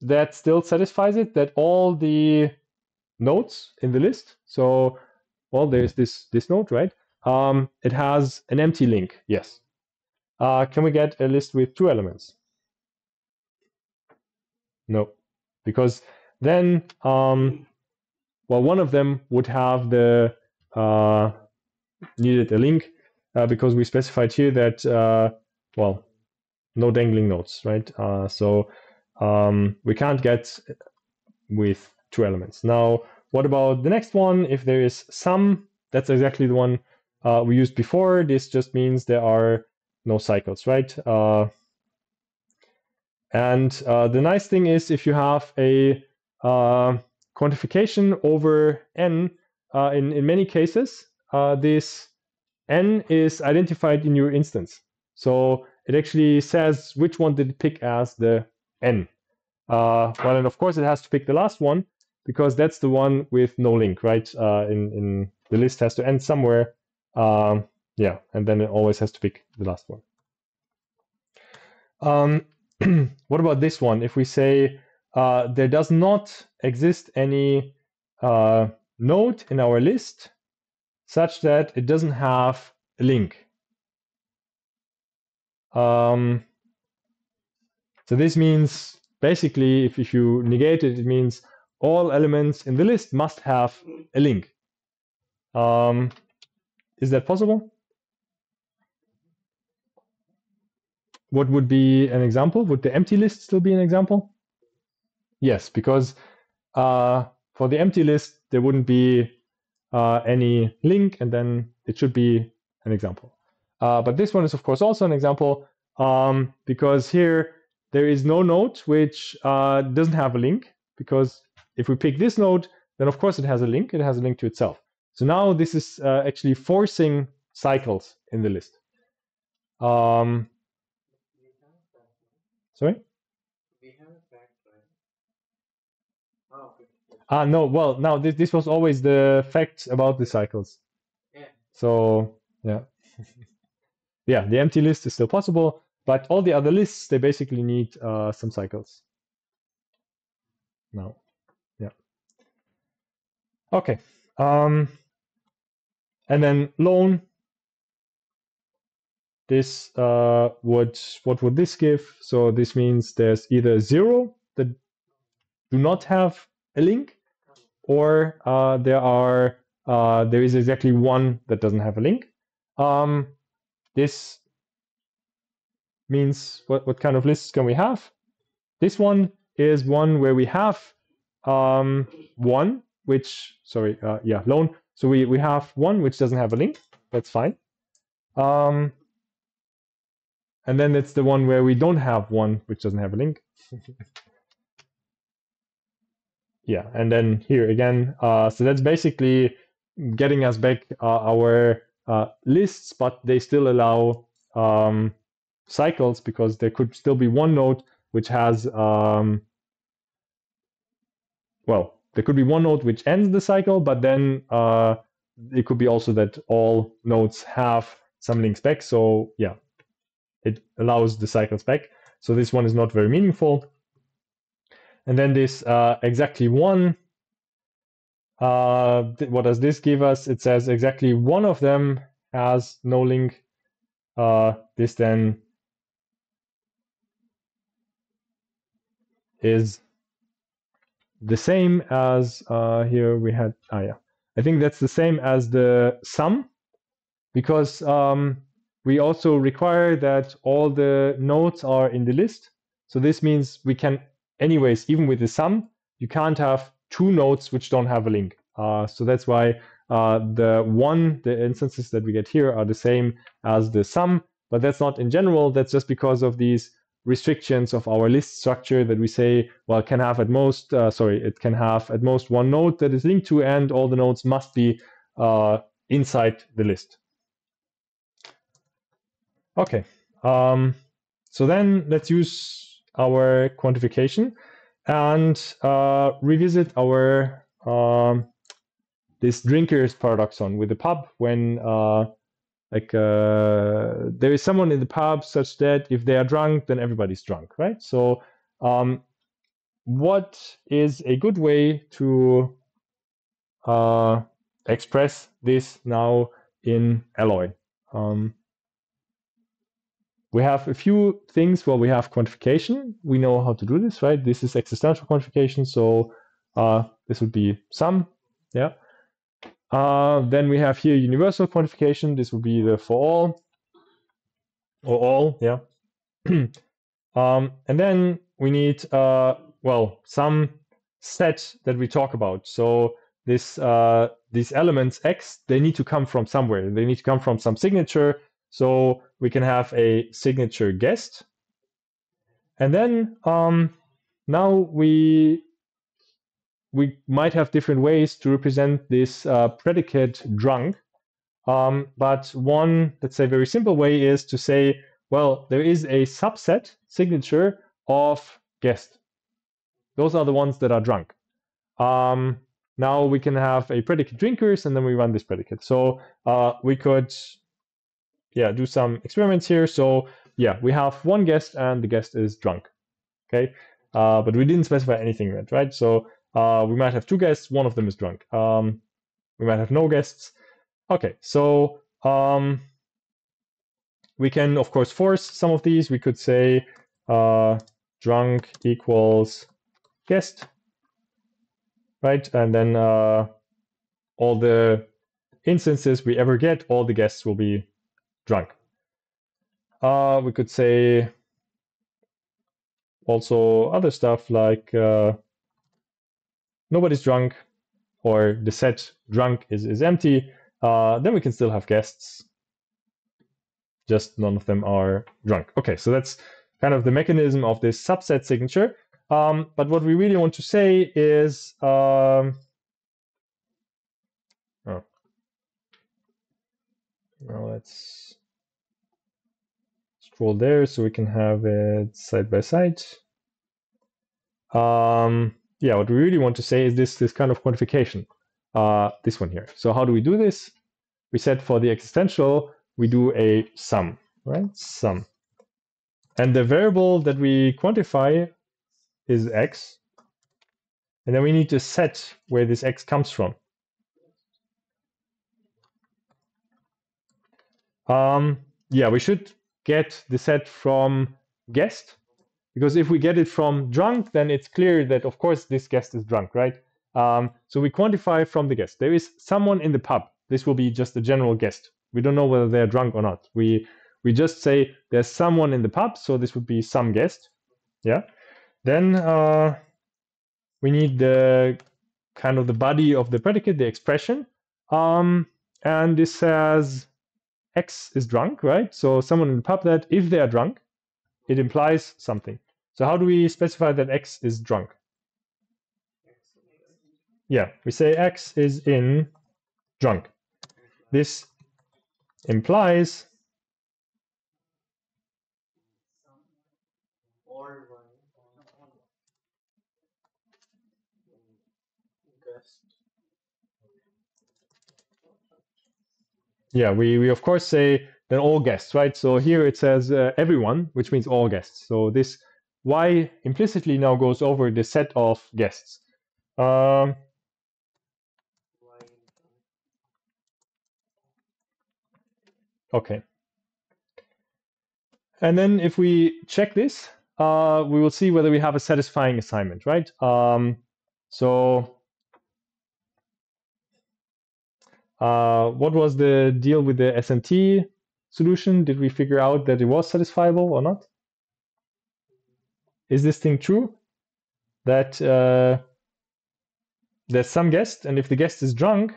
that still satisfies it that all the nodes in the list. So, well, there's this this node, right? Um, it has an empty link. Yes. Uh, can we get a list with two elements? No, because then um, well, one of them would have the uh, needed a link uh, because we specified here that, uh, well, no dangling nodes, right? Uh, so um, we can't get with two elements. Now, what about the next one? If there is some, that's exactly the one uh, we used before. This just means there are no cycles, right? Uh, and the nice thing is if you have a quantification over n, uh, in, in many cases, uh, this n is identified in your instance. So it actually says which one did it pick as the n. Uh, well, and of course it has to pick the last one because that's the one with no link, right? Uh, in, in the list has to end somewhere. Um, yeah, and then it always has to pick the last one. Um, what about this one? If we say uh, there does not exist any uh, node in our list such that it doesn't have a link. Um, so this means basically, if, if you negate it, it means all elements in the list must have a link. Um, is that possible? What would be an example? Would the empty list still be an example? Yes, because uh, for the empty list, there wouldn't be uh, any link, and then it should be an example. Uh, but this one is, of course, also an example um, because here there is no node which uh, doesn't have a link, because if we pick this node, then of course it has a link. It has a link to itself. So now this is uh, actually forcing cycles in the list. Um, sorry? Ah, no. Well, now this this was always the fact about the cycles. Yeah. So yeah, yeah. The empty list is still possible, but all the other lists they basically need uh, some cycles. Now, yeah. Okay. Um, and then lone. This uh, would what would this give? So this means there's either zero that do not have a link, or uh, there are uh, there is exactly one that doesn't have a link. Um, this means what what kind of lists can we have? This one is one where we have um, one which sorry uh, yeah lone. So we we have one which doesn't have a link. That's fine. Um, and then it's the one where we don't have one which doesn't have a link. yeah, and then here again, uh, so that's basically getting us back uh, our uh, lists, but they still allow um, cycles because there could still be one node which has, um, well, there could be one node which ends the cycle, but then uh, it could be also that all nodes have some links back. So yeah, it allows the cycles back. So this one is not very meaningful. And then this uh, exactly one, uh, what does this give us? It says exactly one of them has no link. Uh, this then is the same as uh, here we had, ah yeah, I think that's the same as the some because um, we also require that all the nodes are in the list. So this means we can anyways, even with the some, you can't have two nodes which don't have a link. Uh, so that's why uh, the one, the instances that we get here are the same as the some, but that's not in general. That's just because of these restrictions of our list structure that we say, well, can have at most, uh, sorry, it can have at most one node that is linked to, and all the nodes must be uh, inside the list. Okay, um, so then let's use our quantification and uh, revisit our um, this drinkers paradoxon with the pub when uh, like uh, there is someone in the pub such that if they are drunk then everybody's drunk right? So um, what is a good way to uh, express this now in alloy? Um, we have a few things where we have quantification. We know how to do this, right? This is existential quantification, so uh, this would be some, yeah. Uh, then we have here universal quantification. This would be the for all, or all, yeah. um, and then we need, uh, well, some set that we talk about. So this uh, these elements x, they need to come from somewhere. They need to come from some signature. So we can have a signature guest. And then um, now we we might have different ways to represent this uh, predicate drunk. Um, but one, let's say, very simple way is to say, well, there is a subset signature of guest. Those are the ones that are drunk. Um, now we can have a predicate drinkers, and then we run this predicate. So uh, we could yeah, do some experiments here. So yeah, we have one guest and the guest is drunk. Okay, uh, but we didn't specify anything yet, right? So uh, we might have two guests, one of them is drunk. Um, we might have no guests. Okay, so um, we can of course force some of these. We could say uh, drunk equals guest, right? And then uh, all the instances we ever get, all the guests will be drunk. Uh, we could say also other stuff like uh, nobody's drunk or the set drunk is, is empty. Uh, then we can still have guests. Just none of them are drunk. Okay, so that's kind of the mechanism of this subset signature. Um, but what we really want to say is um, oh. now let's scroll there so we can have it side by side. Um, yeah, what we really want to say is this, this kind of quantification, uh, this one here. So how do we do this? We said for the existential, we do a some, right? Some. And the variable that we quantify is x. And then we need to set where this x comes from. Um, yeah, we should get the set from guest because if we get it from drunk, then it's clear that, of course, this guest is drunk, right? Um, so we quantify from the guest. There is someone in the pub. This will be just a general guest. We don't know whether they're drunk or not. We we just say there's someone in the pub, so this would be some guest. Yeah. Then uh, we need the kind of the body of the predicate, the expression. Um, and this says X is drunk, right? So someone in the pub that if they are drunk, it implies something. So how do we specify that X is drunk? Yeah, we say X is in drunk. This implies Yeah, we, we of course say then all guests, right? So here it says uh, everyone, which means all guests. So this y implicitly now goes over the set of guests. Um, okay. And then if we check this, uh, we will see whether we have a satisfying assignment, right? Um, so uh, what was the deal with the SMT solution? Did we figure out that it was satisfiable or not? Is this thing true? That uh, there's some guest, and if the guest is drunk,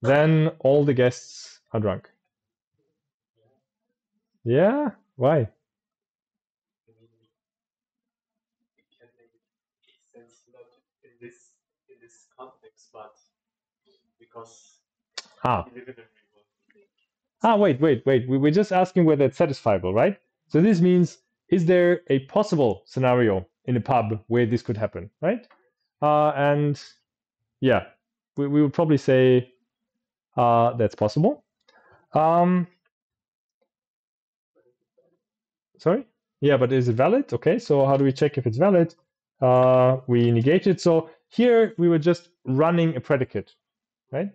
then all the guests are drunk. Yeah? Why? because Ah. Ah, wait, wait, wait. We were just asking whether it's satisfiable, right? So this means, is there a possible scenario in a pub where this could happen, right? Uh, and yeah, we, we would probably say uh, that's possible. Um, sorry? Yeah, but is it valid? Okay, so how do we check if it's valid? Uh, we negate it. So here we were just running a predicate, right?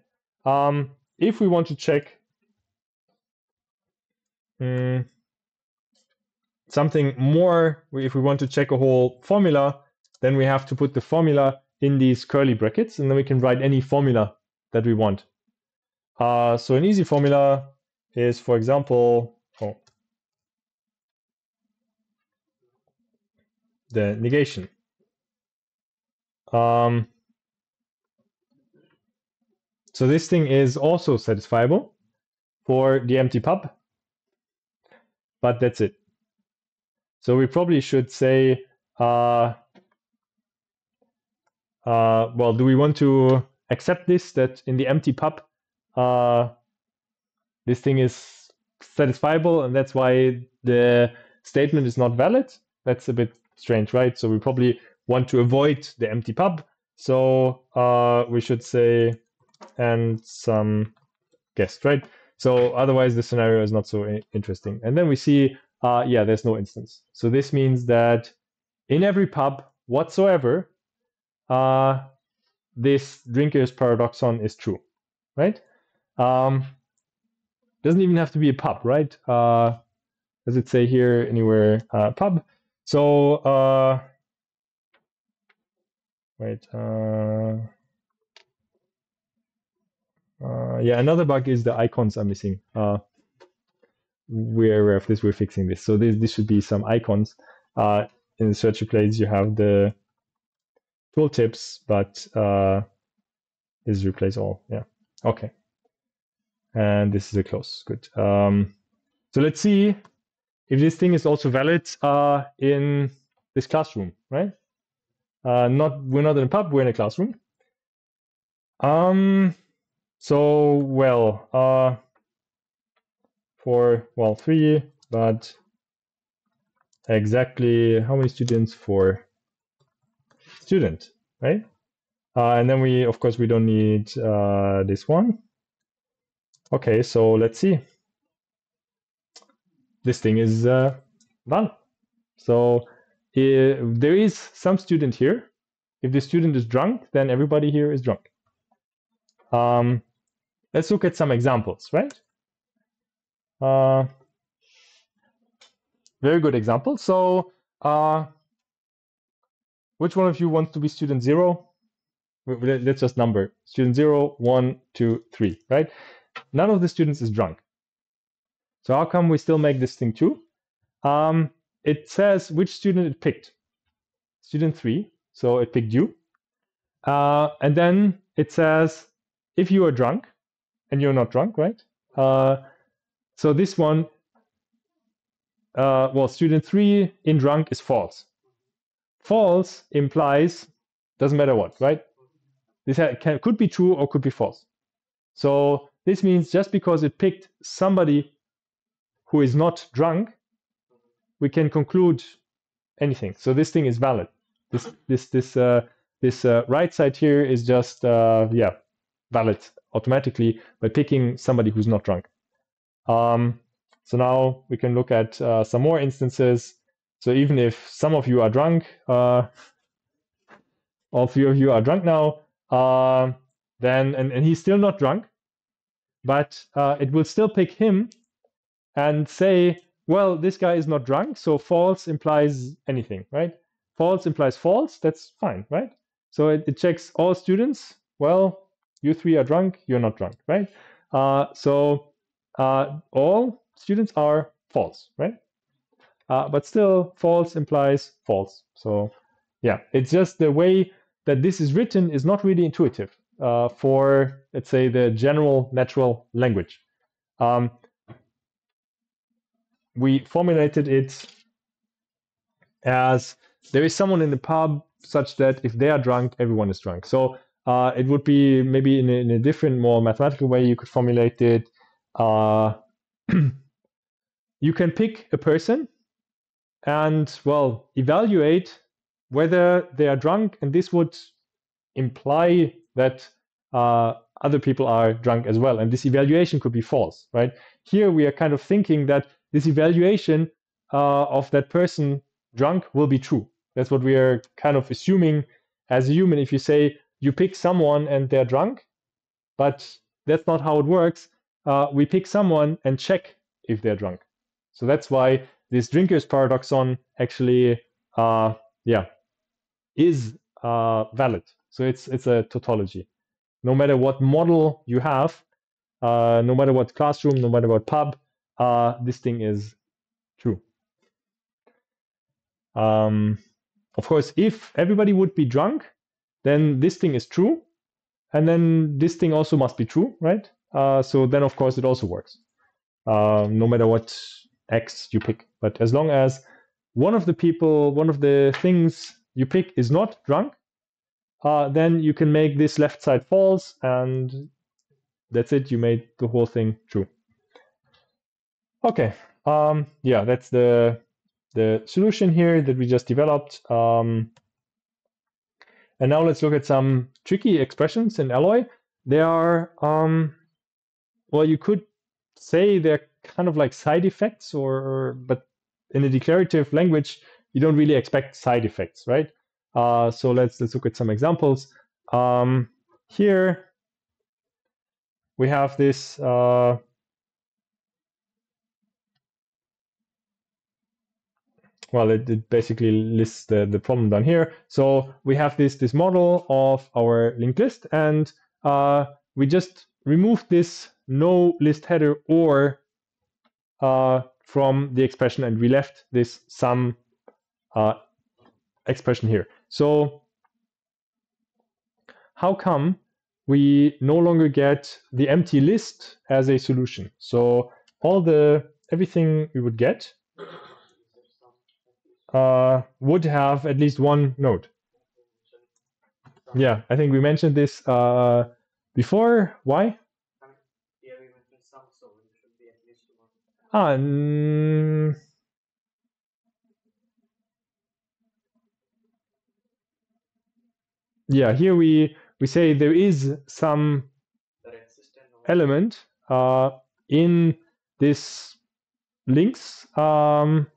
Um, if we want to check um, something more, if we want to check a whole formula, then we have to put the formula in these curly brackets, and then we can write any formula that we want. Uh, so an easy formula is, for example, oh, the negation. Um, so this thing is also satisfiable for the empty pub, but that's it. So we probably should say, uh, uh, well, do we want to accept this, that in the empty pub, uh, this thing is satisfiable, and that's why the statement is not valid? That's a bit strange, right? So we probably want to avoid the empty pub. So uh, we should say and some guest, right? So otherwise the scenario is not so interesting. And then we see, uh, yeah, there's no instance. So this means that in every pub whatsoever, uh, this drinker's paradoxon is true, right? Um, doesn't even have to be a pub, right? Uh, does it say here anywhere uh, pub? So, uh, wait, uh, uh, yeah, another bug is the icons are missing. Uh, we're aware of this, we're fixing this. So this, this should be some icons. Uh, in the search replace, you have the tooltips, but uh, this is replace all. Yeah, okay. And this is a close, good. Um, so let's see if this thing is also valid uh, in this classroom, right? Uh, not We're not in a pub, we're in a classroom. Um, so, well, uh, for, well, three, but exactly how many students for student? right? Uh, and then we, of course, we don't need uh, this one. Okay, so let's see. This thing is uh, done. So if there is some student here. If the student is drunk, then everybody here is drunk. Um, let's look at some examples, right? Uh, very good example. So uh, which one of you wants to be student zero? Let's just number student zero, one, two, three, right? None of the students is drunk. So how come we still make this thing two? Um, it says which student it picked. Student three, so it picked you. Uh, and then it says if you are drunk, and you're not drunk, right? Uh, so this one, uh, well, student three in drunk is false. False implies doesn't matter what, right? This can, could be true or could be false. So this means just because it picked somebody who is not drunk, we can conclude anything. So this thing is valid. This this this uh, this uh, right side here is just uh, yeah valid automatically by picking somebody who's not drunk. Um, so now we can look at uh, some more instances. So even if some of you are drunk, uh, all three of you are drunk now, uh, then and, and he's still not drunk, but uh, it will still pick him and say, well, this guy is not drunk, so false implies anything, right? False implies false, that's fine, right? So it, it checks all students. Well, you three are drunk, you're not drunk, right? Uh, so uh, all students are false, right? Uh, but still, false implies false. So yeah, it's just the way that this is written is not really intuitive uh, for, let's say, the general natural language. Um, we formulated it as there is someone in the pub such that if they are drunk, everyone is drunk. So uh, it would be maybe in a, in a, different, more mathematical way you could formulate it. Uh, you can pick a person and, well, evaluate whether they are drunk, and this would imply that uh, other people are drunk as well. And this evaluation could be false, right? Here we are kind of thinking that this evaluation uh, of that person drunk will be true. That's what we are kind of assuming as a human. If you say you pick someone and they're drunk, but that's not how it works. Uh, we pick someone and check if they're drunk. So that's why this drinker's paradoxon actually, uh, yeah, is uh, valid. So it's it's a tautology. No matter what model you have, uh, no matter what classroom, no matter what pub, uh, this thing is true. Um, of course, if everybody would be drunk, then this thing is true. And then this thing also must be true, right? Uh, so then, of course, it also works, uh, no matter what X you pick. But as long as one of the people, one of the things you pick is not drunk, uh, then you can make this left side false, and that's it. You made the whole thing true. Okay, um, yeah, that's the the solution here that we just developed. Um, and now let's look at some tricky expressions in Alloy. They are, um, well, you could say they're kind of like side effects, or but in a declarative language, you don't really expect side effects, right? Uh, so let's let's look at some examples. Um, here we have this uh, well, it, it, basically lists the, the problem down here. So we have this, this model of our linked list, and uh, we just removed this no list header or uh, from the expression, and we left this some uh, expression here. So how come we no longer get the empty list as a solution? So all the everything we would get uh, would have at least one node. Yeah, I think we mentioned this uh, before. Why? Ah, mm, yeah, here we we say there is some element uh, in this links um,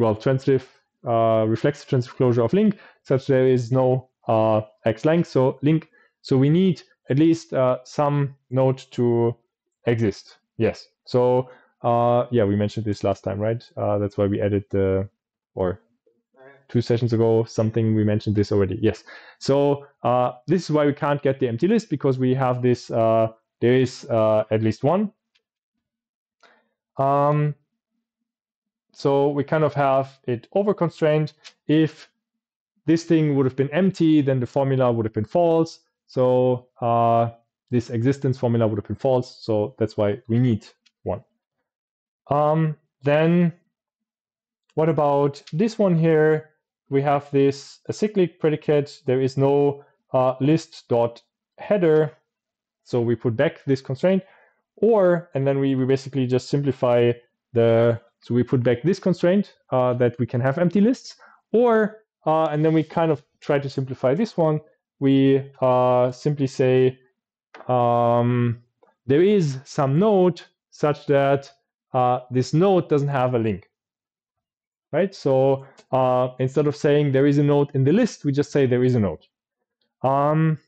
well transitive uh, reflexive transitive closure of link such there is no uh, x length so link so we need at least uh, some node to exist. Yes. So uh, yeah we mentioned this last time right? Uh, that's why we added the or two sessions ago something we mentioned this already. Yes. So uh, this is why we can't get the empty list because we have this uh, there is uh, at least one. Um, so we kind of have it over constrained if this thing would have been empty then the formula would have been false. So uh, this existence formula would have been false. So that's why we need one. Um, then what about this one here? We have this acyclic predicate. There is no uh, list dot header. So we put back this constraint. Or, and then we, we basically just simplify the, so we put back this constraint uh, that we can have empty lists or, uh, and then we kind of try to simplify this one. We uh, simply say um, there is some node such that uh, this node doesn't have a link right? So uh, instead of saying there is a node in the list, we just say there is a node. Um,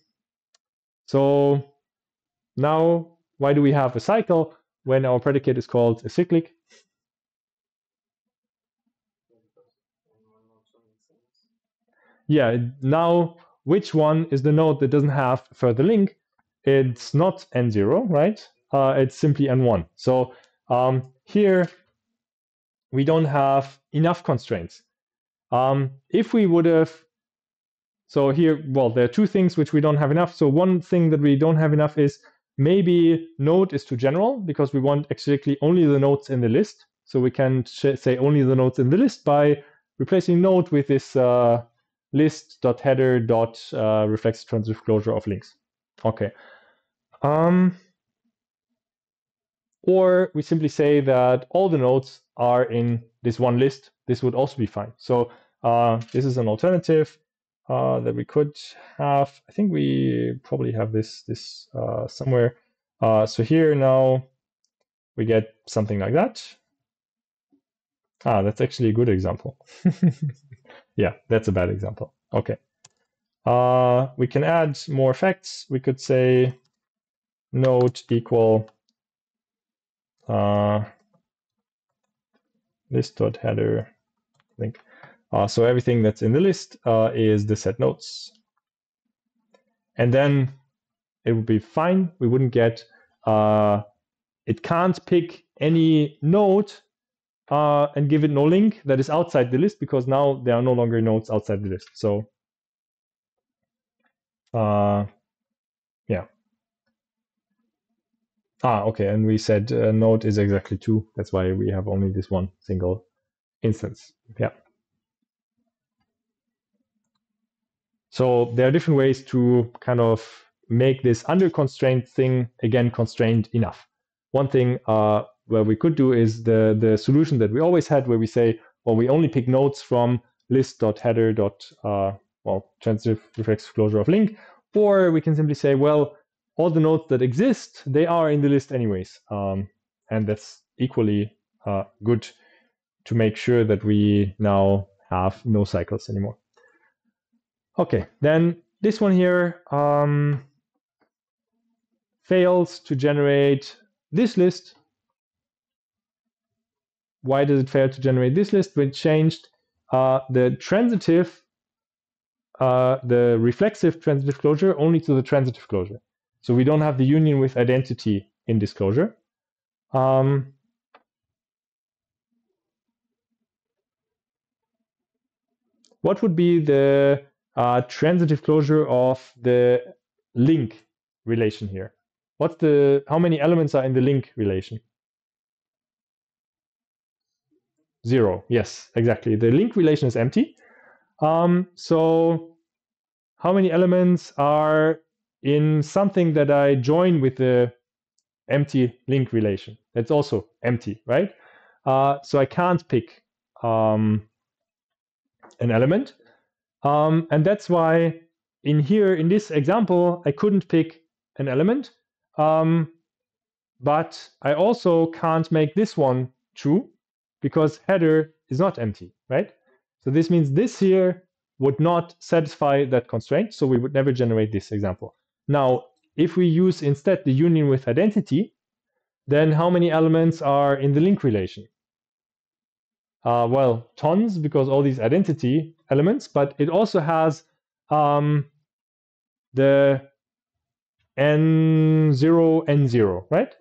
so now, why do we have a cycle when our predicate is called acyclic? Yeah, now which one is the node that doesn't have further link? It's not n0, right? Uh, it's simply n1. So um, here we don't have enough constraints. Um, if we would have, so here, well, there are two things which we don't have enough. So one thing that we don't have enough is maybe node is too general because we want exactly only the nodes in the list. So we can say only the nodes in the list by replacing node with this uh, list.header dot uh, reflexive transitive closure of links. Okay. Um, or we simply say that all the nodes are in this one list. This would also be fine. So uh, this is an alternative uh, that we could have. I think we probably have this this uh, somewhere. Uh, so here now we get something like that. Ah, that's actually a good example. yeah, that's a bad example. Okay. Uh, we can add more effects. We could say node equal uh, list dot header link. Uh, so everything that's in the list uh, is the set nodes. And then it would be fine. We wouldn't get, uh, it can't pick any node uh, and give it no link that is outside the list because now there are no longer nodes outside the list. So uh, yeah. Ah, okay, and we said uh, node is exactly two. That's why we have only this one single instance. Yeah. So there are different ways to kind of make this under constraint thing again constrained enough. One thing uh, where we could do is the the solution that we always had, where we say, well, we only pick nodes from list.header. Uh, well, transitive reflex closure of link, or we can simply say, well, all the nodes that exist, they are in the list anyways. Um, and that's equally uh, good to make sure that we now have no cycles anymore. Okay, then this one here um, fails to generate this list. Why does it fail to generate this list? We changed uh, the transitive, uh, the reflexive transitive closure only to the transitive closure. So we don't have the union with identity in disclosure. Um, what would be the uh, transitive closure of the link relation here? What's the how many elements are in the link relation? Zero. Yes, exactly. The link relation is empty. Um, so how many elements are in something that I join with the empty link relation. That's also empty, right? Uh, so I can't pick um, an element. Um, and that's why in here, in this example, I couldn't pick an element, um, but I also can't make this one true because header is not empty, right? So this means this here would not satisfy that constraint, so we would never generate this example. Now, if we use instead the union with identity, then how many elements are in the link relation? Uh, well, tons, because all these identity elements, but it also has um, the n0, n0, right?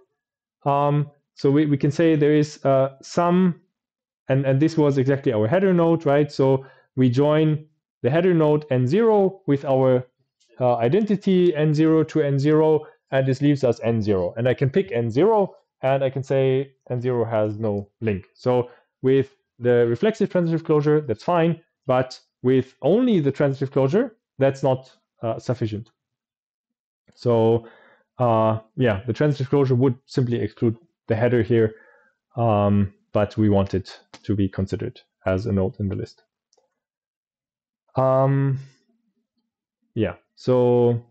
Um, so we, we can say there is uh, some, and, and this was exactly our header node, right? So we join the header node n0 with our uh, identity n0 to n0, and this leaves us n0. And I can pick n0, and I can say n0 has no link. So with the reflexive transitive closure, that's fine, but with only the transitive closure, that's not uh, sufficient. So uh, yeah, the transitive closure would simply exclude the header here, um, but we want it to be considered as a node in the list. Um, yeah, so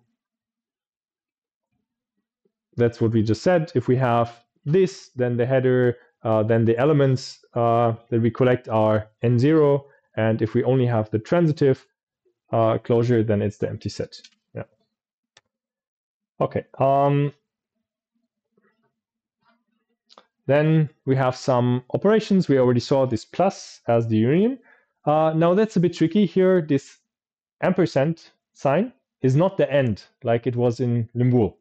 that's what we just said. If we have this, then the header, uh, then the elements uh, that we collect are n0. And if we only have the transitive uh, closure, then it's the empty set. Yeah. Okay. Um, then we have some operations. We already saw this plus as the union. Uh, now that's a bit tricky here. This ampersand sign is not the end like it was in Limboole.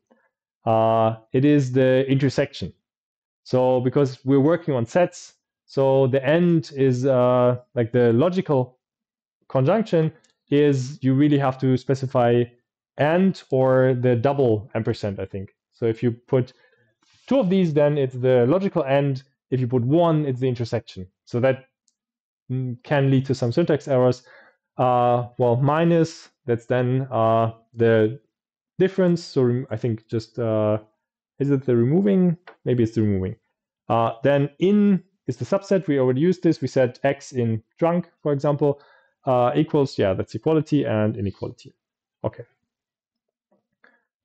Uh, it is the intersection. So because we're working on sets, so the end is uh, like the logical conjunction is you really have to specify and or the double ampersand, I think. So if you put two of these, then it's the logical end. If you put one, it's the intersection. So that mm, can lead to some syntax errors. Uh, well, minus, that's then uh, the difference. So I think just uh, is it the removing? Maybe it's the removing. Uh, then in is the subset. We already used this. We said x in trunc, for example, uh, equals, yeah, that's equality and inequality. Okay.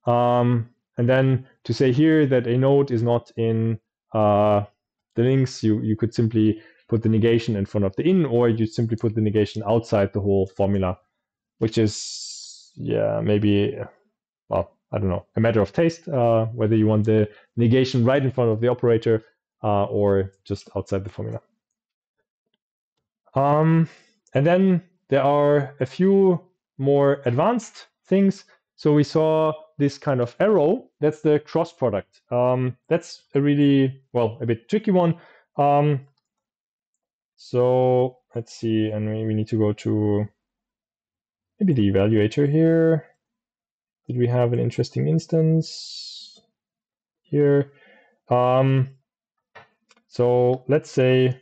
Um, and then to say here that a node is not in uh, the links, you, you could simply put the negation in front of the in, or you simply put the negation outside the whole formula, which is, yeah, maybe, well, I don't know, a matter of taste, uh, whether you want the negation right in front of the operator uh, or just outside the formula. Um, and then there are a few more advanced things. So we saw this kind of arrow. That's the cross product. Um, that's a really, well, a bit tricky one. Um, so let's see, and we, need to go to maybe the evaluator here. Did we have an interesting instance here? Um, so let's say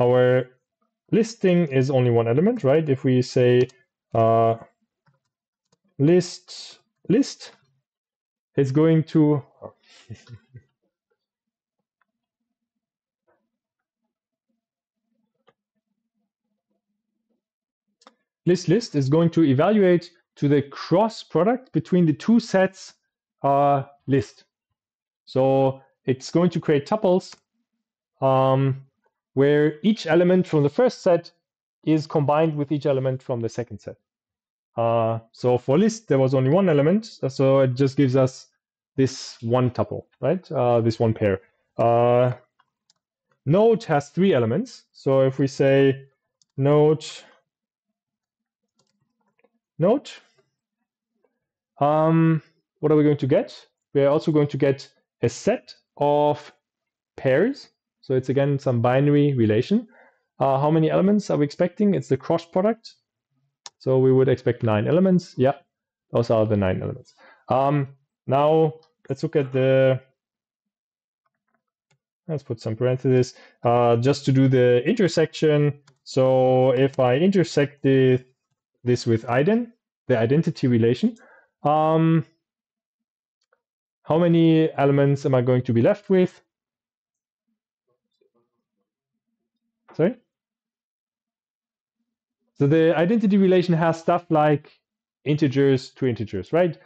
our listing is only one element, right? If we say uh, list list, is going to list list is going to evaluate to the cross product between the two sets uh, list. So it's going to create tuples um, where each element from the first set is combined with each element from the second set. Uh, so for list, there was only one element, so it just gives us this one tuple, right? Uh, this one pair. Uh, node has three elements. So if we say node, node, um, what are we going to get? We're also going to get a set of pairs. So it's again some binary relation. Uh, how many elements are we expecting? It's the cross product. So we would expect nine elements. Yeah, those are the nine elements. Um, now let's look at the, let's put some parentheses, uh, just to do the intersection. So if I intersect this with ident, the identity relation, um, how many elements am I going to be left with? Sorry? So the identity relation has stuff like integers to integers, right?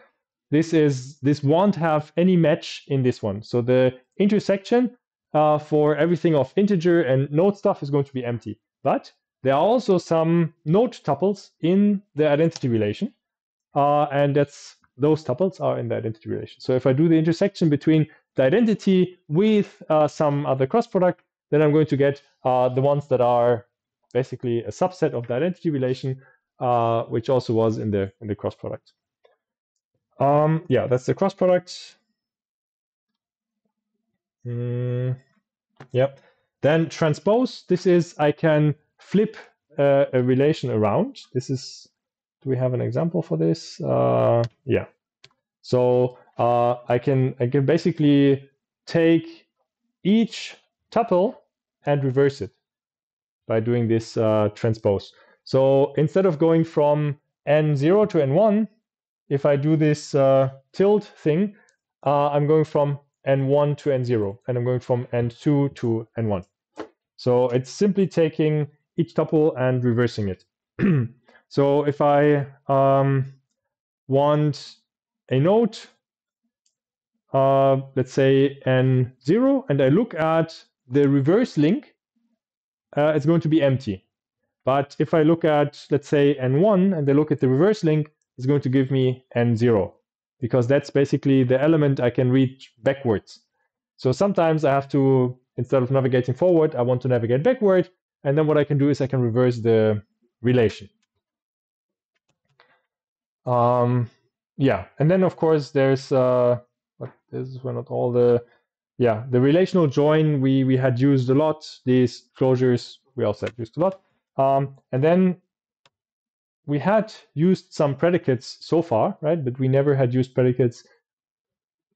This is this won't have any match in this one. So the intersection uh, for everything of integer and node stuff is going to be empty. But there are also some node tuples in the identity relation, uh, and that's those tuples are in the identity relation. So if I do the intersection between the identity with uh, some other cross product, then I'm going to get uh, the ones that are basically a subset of the identity relation, uh, which also was in the in the cross product. Um, yeah, that's the cross product. Mm, yep. Then transpose. This is I can flip uh, a relation around. This is. Do we have an example for this? Uh, yeah. So uh, I can I can basically take each tuple and reverse it by doing this uh, transpose. So instead of going from n0 to n1, if I do this uh, tilde thing, uh, I'm going from n1 to n0, and I'm going from n2 to n1. So it's simply taking each tuple and reversing it. so if I um, want a node, uh, let's say n0, and I look at the reverse link, uh, it's going to be empty. But if I look at, let's say, n1, and I look at the reverse link, it's going to give me n0, because that's basically the element I can read backwards. So sometimes I have to, instead of navigating forward, I want to navigate backward, and then what I can do is I can reverse the relation. Um, yeah, and then of course there's, uh, this were not all the yeah, the relational join we we had used a lot. These closures we also had used a lot. Um, and then we had used some predicates so far, right? But we never had used predicates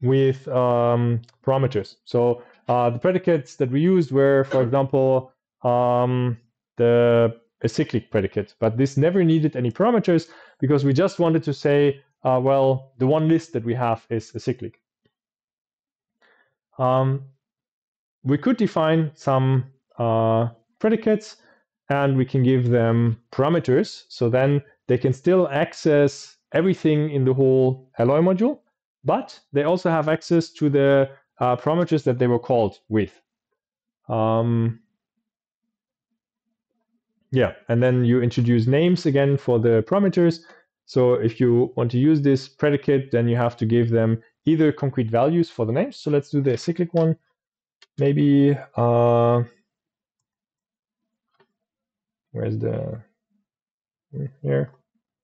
with um, parameters. So uh, the predicates that we used were, for example, um, the acyclic predicate. But this never needed any parameters because we just wanted to say, uh, well, the one list that we have is acyclic. Um, we could define some uh, predicates and we can give them parameters. So then they can still access everything in the whole Alloy module, but they also have access to the uh, parameters that they were called with. Um, yeah, and then you introduce names again for the parameters. So if you want to use this predicate, then you have to give them either concrete values for the names. So let's do the cyclic one. Maybe, uh, where's the, hmm, here,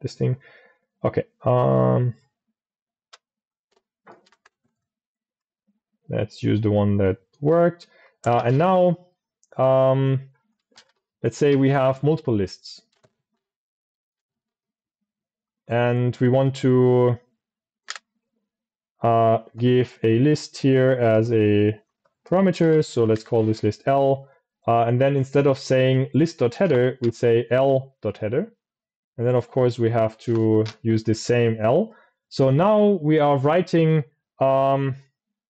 this thing. Okay. Um, let's use the one that worked. Uh, and now, um, let's say we have multiple lists. And we want to uh, give a list here as a parameter. So let's call this list L. Uh, and then instead of saying list.header, we say L.header. And then, of course, we have to use the same L. So now we are writing, um,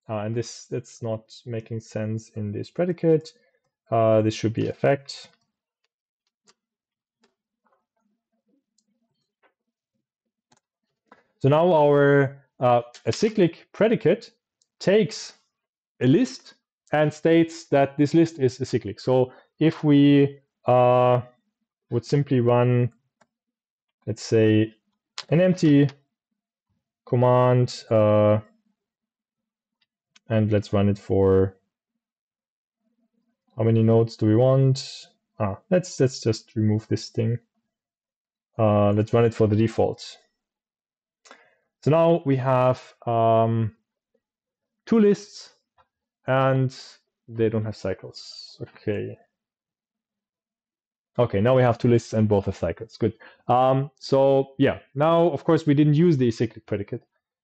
uh, and this that's not making sense in this predicate. Uh, this should be effect. So now our uh, cyclic predicate takes a list and states that this list is acyclic. So if we uh, would simply run, let's say, an empty command, uh, and let's run it for how many nodes do we want? Ah, let's let's just remove this thing. Uh, let's run it for the default. So now we have um, two lists and they don't have cycles. Okay. Okay, now we have two lists and both have cycles. Good. Um, so yeah, now of course we didn't use the acyclic predicate.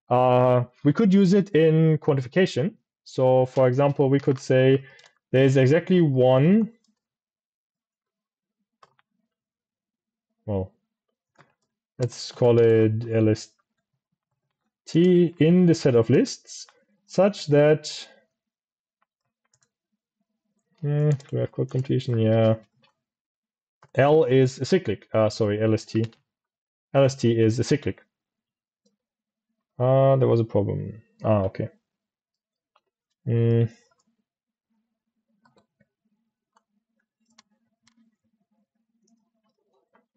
Uh, we could use it in quantification. So for example, we could say there's exactly one. Well, let's call it LST t in the set of lists such that I have code completion? Yeah. L is acyclic. Uh, sorry, LST. LST is acyclic. Uh, there was a problem. Ah, okay. Mm.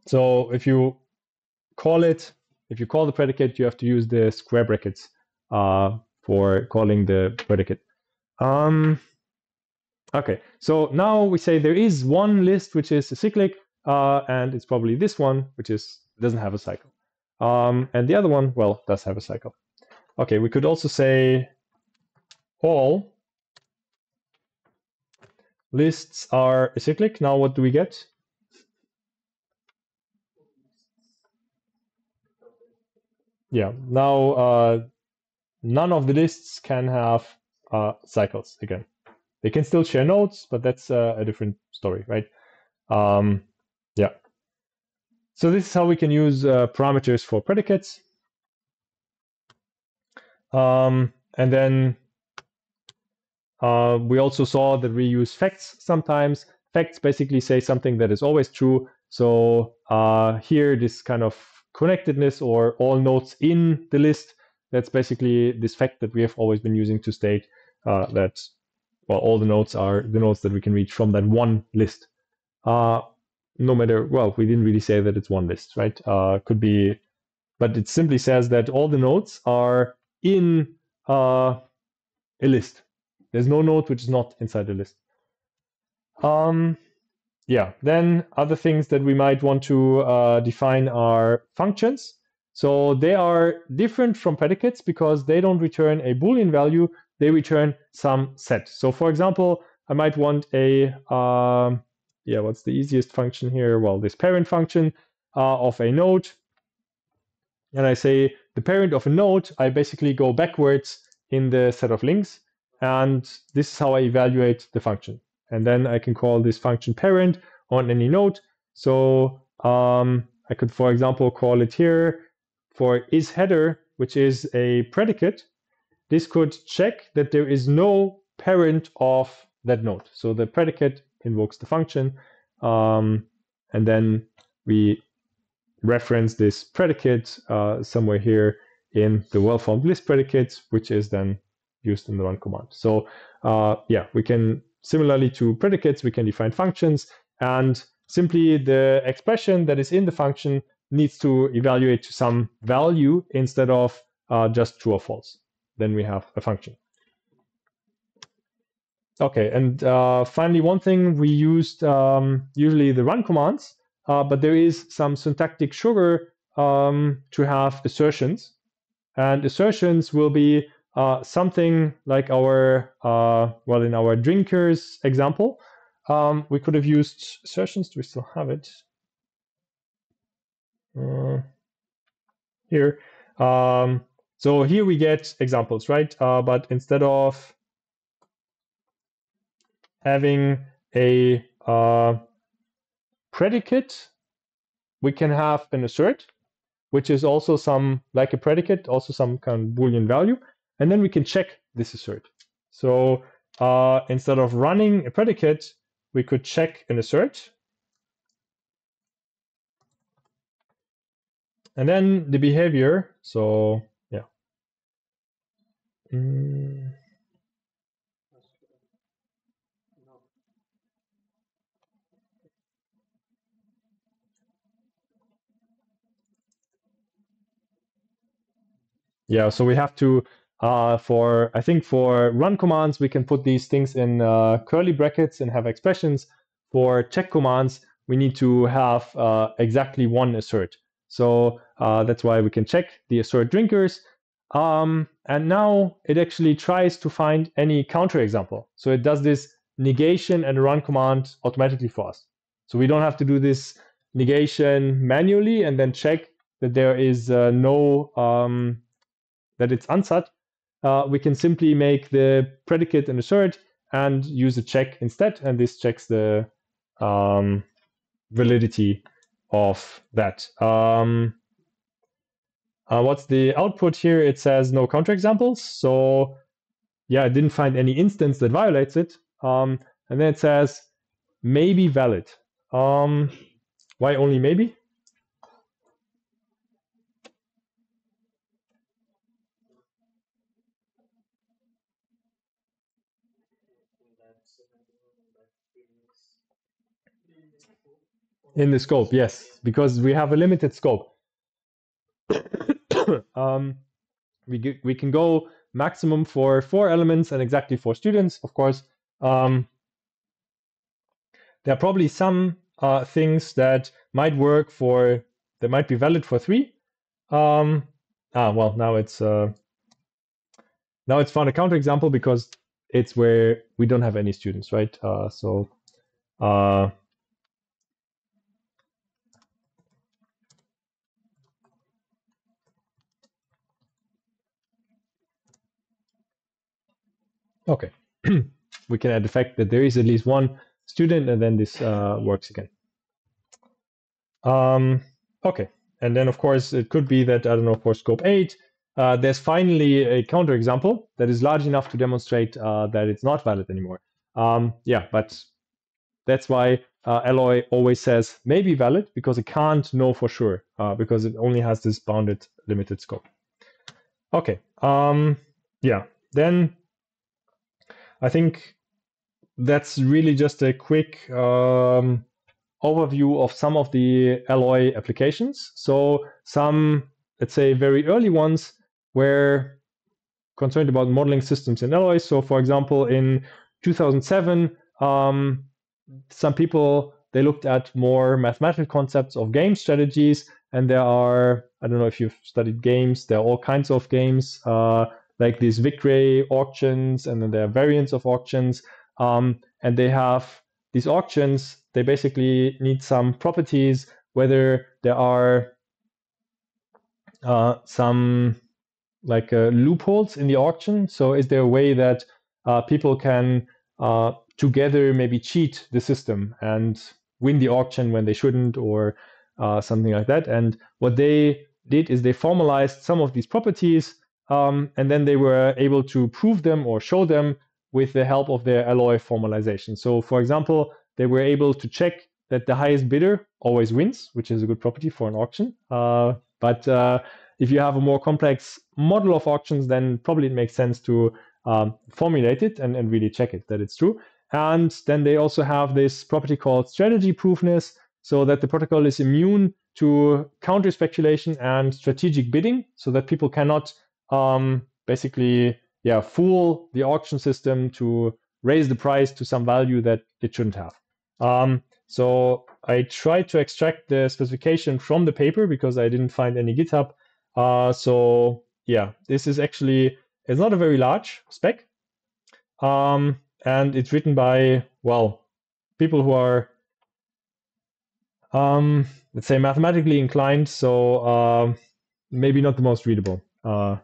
So if you call it, if you call the predicate, you have to use the square brackets uh, for calling the predicate. Um, okay, so now we say there is one list which is cyclic, uh, and it's probably this one, which is doesn't have a cycle. Um, and the other one, well, does have a cycle. Okay, we could also say all lists are acyclic. Now what do we get? Yeah, now uh, none of the lists can have uh, cycles again. They can still share nodes, but that's uh, a different story, right? Um, yeah. So this is how we can use uh, parameters for predicates. Um, and then uh, we also saw that we use facts sometimes. Facts basically say something that is always true. So uh, here, this kind of connectedness or all nodes in the list, that's basically this fact that we have always been using to state uh, that well, all the nodes are the nodes that we can reach from that one list. Uh, no matter, well, we didn't really say that it's one list, right? Uh, could be, but it simply says that all the nodes are in uh, a list. There's no node which is not inside the list. Um, yeah, then other things that we might want to uh, define are functions. So they are different from predicates because they don't return a Boolean value, they return some set. So for example, I might want a, um, yeah, what's the easiest function here? Well, this parent function uh, of a node. And I say the parent of a node, I basically go backwards in the set of links. And this is how I evaluate the function. And then I can call this function parent on any node. So um, I could, for example, call it here for is header, which is a predicate. This could check that there is no parent of that node. So the predicate invokes the function. Um, and then we reference this predicate uh, somewhere here in the well-formed list predicates, which is then used in the run command. So uh, yeah, we can, similarly to predicates, we can define functions and simply the expression that is in the function needs to evaluate to some value instead of uh, just true or false. Then we have a function. Okay, and uh, finally, one thing we used um, usually the run commands, uh, but there is some syntactic sugar um, to have assertions. And assertions will be uh, something like our, uh, well, in our drinkers example, um, we could have used assertions. Do we still have it? Uh, here. Um, so here we get examples, right? Uh, but instead of having a uh, predicate, we can have an assert, which is also some, like a predicate, also some kind of Boolean value. And then we can check this assert. So uh, instead of running a predicate, we could check an assert. And then the behavior, so yeah. Mm. Yeah, so we have to, uh, for, I think for run commands, we can put these things in uh, curly brackets and have expressions. For check commands, we need to have uh, exactly one assert. So uh, that's why we can check the assert drinkers. Um, and now it actually tries to find any counterexample. So it does this negation and run command automatically for us. So we don't have to do this negation manually and then check that there is uh, no um, that it's unsat, uh, we can simply make the predicate an assert and use a check instead. And this checks the um, validity of that. Um, uh, what's the output here? It says no counterexamples. So yeah, I didn't find any instance that violates it. Um, and then it says maybe valid. Um, why only maybe? In the scope, yes, because we have a limited scope. um, we, we can go maximum for four elements and exactly four students, of course. Um, there are probably some uh, things that might work for, that might be valid for three. Um, ah, well, now it's, uh, now it's found a counterexample because it's where we don't have any students, right? Uh, so, uh, Okay, we can add the fact that there is at least one student and then this uh, works again. Um, okay, and then of course it could be that, I don't know, for scope 8, uh, there's finally a counterexample that is large enough to demonstrate uh, that it's not valid anymore. Um, yeah, but that's why uh, Alloy always says maybe valid because it can't know for sure uh, because it only has this bounded limited scope. Okay, um, yeah, then I think that's really just a quick um, overview of some of the Alloy applications. So some, let's say, very early ones were concerned about modeling systems in Alloy. So for example, in 2007, um, some people, they looked at more mathematical concepts of game strategies. And there are, I don't know if you've studied games, there are all kinds of games. Uh, like these Vickrey auctions, and then there are variants of auctions. Um, and they have these auctions, they basically need some properties, whether there are uh, some like uh, loopholes in the auction. So is there a way that uh, people can uh, together maybe cheat the system and win the auction when they shouldn't or uh, something like that? And what they did is they formalized some of these properties um, and then they were able to prove them or show them with the help of their alloy formalization. So for example, they were able to check that the highest bidder always wins, which is a good property for an auction. Uh, but uh, if you have a more complex model of auctions, then probably it makes sense to um, formulate it and, and really check it that it's true. And then they also have this property called strategy proofness, so that the protocol is immune to counter speculation and strategic bidding, so that people cannot um, basically yeah fool the auction system to raise the price to some value that it shouldn't have. Um, so I tried to extract the specification from the paper because I didn't find any GitHub. Uh, so yeah, this is actually it's not a very large spec, um, and it's written by well people who are um, let's say mathematically inclined. So uh, maybe not the most readable. Uh,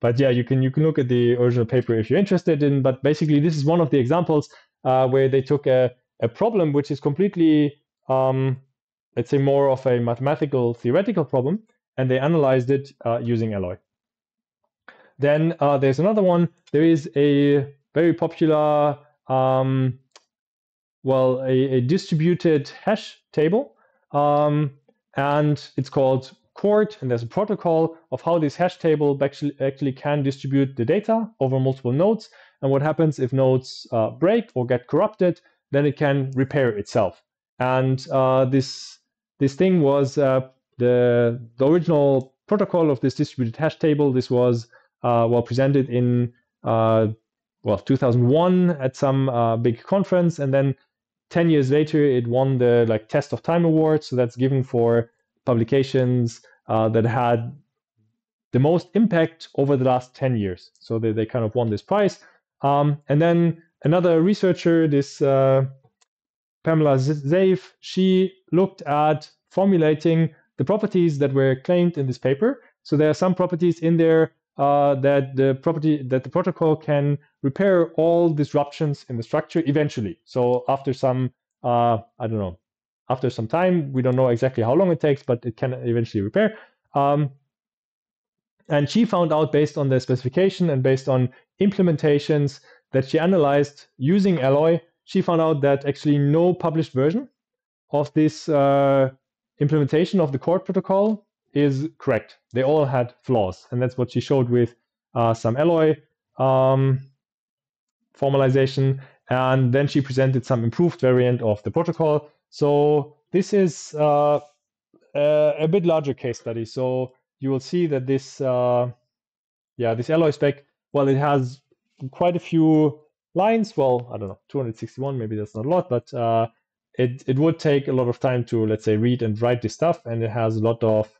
but yeah, you can you can look at the original paper if you're interested in. But basically, this is one of the examples uh, where they took a, a problem which is completely, um, let's say, more of a mathematical theoretical problem, and they analyzed it uh, using Alloy. Then uh, there's another one. There is a very popular, um, well, a, a, distributed hash table, um, and it's called Chord, and there's a protocol of how this hash table actually, actually can distribute the data over multiple nodes. And what happens if nodes uh, break or get corrupted, then it can repair itself. And uh, this this thing was uh, the, the original protocol of this distributed hash table. This was uh, well presented in uh, well 2001 at some uh, big conference, and then 10 years later it won the like test of time award. So that's given for publications uh, that had the most impact over the last 10 years. So they, they kind of won this prize. Um, and then another researcher, this uh, Pamela Zave, she looked at formulating the properties that were claimed in this paper. So there are some properties in there uh, that the property that the protocol can repair all disruptions in the structure eventually. So after some, uh, I don't know, after some time. We don't know exactly how long it takes, but it can eventually repair. Um, and she found out based on the specification and based on implementations that she analyzed using Alloy, she found out that actually no published version of this uh, implementation of the Chord protocol is correct. They all had flaws. And that's what she showed with uh, some Alloy um, formalization. and then she presented some improved variant of the protocol. So this is uh, a, bit larger case study. So you will see that this, uh, yeah, this alloy spec, well, it has quite a few lines. Well, I don't know, 261, maybe that's not a lot, but uh, it, it would take a lot of time to, let's say, read and write this stuff. And it has a lot of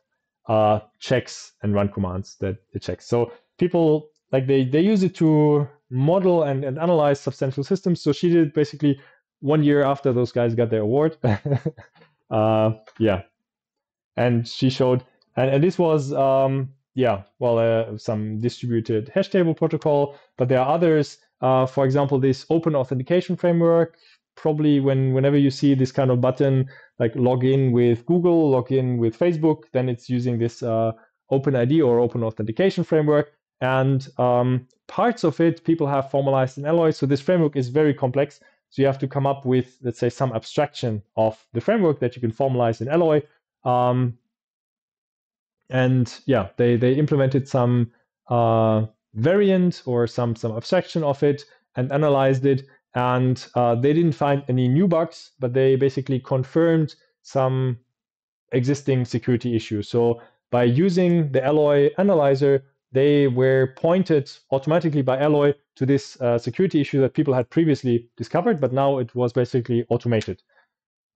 uh, checks and run commands that it checks. So people like they, they use it to model and, and analyze substantial systems. So she did basically one year after those guys got their award. uh, yeah. And she showed, and, and this was, um, yeah, well, uh, some distributed hash table protocol, but there are others. Uh, for example, this open authentication framework. Probably when whenever you see this kind of button, like log in with Google, log in with Facebook, then it's using this uh, OpenID or Open Authentication framework. And um, parts of it people have formalized in Alloy. So this framework is very complex. So you have to come up with, let's say, some abstraction of the framework that you can formalize in Alloy. Um, and yeah, they they implemented some uh, variant or some some abstraction of it and analyzed it. And uh, they didn't find any new bugs, but they basically confirmed some existing security issues. So by using the Alloy analyzer, they were pointed automatically by Alloy to this uh, security issue that people had previously discovered, but now it was basically automated.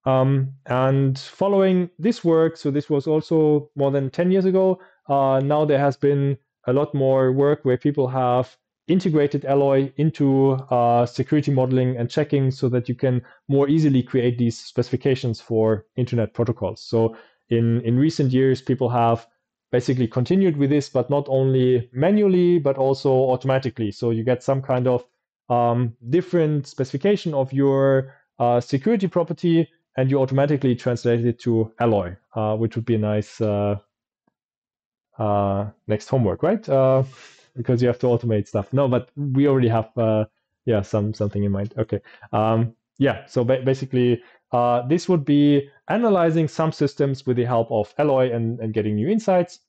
Um, and following this work, so this was also more than 10 years ago, uh, now there has been a lot more work where people have integrated Alloy into uh, security modeling and checking so that you can more easily create these specifications for internet protocols. So in, in recent years, people have basically continued with this, but not only manually, but also automatically. So you get some kind of um, different specification of your uh, security property, and you automatically translate it to Alloy, uh, which would be a nice uh, uh next homework, right? Uh, because you have to automate stuff. No, but we already have yeah some something in mind. Okay. Um, yeah. So ba basically, this would be analyzing some systems with the help of Alloy and, and getting new insights.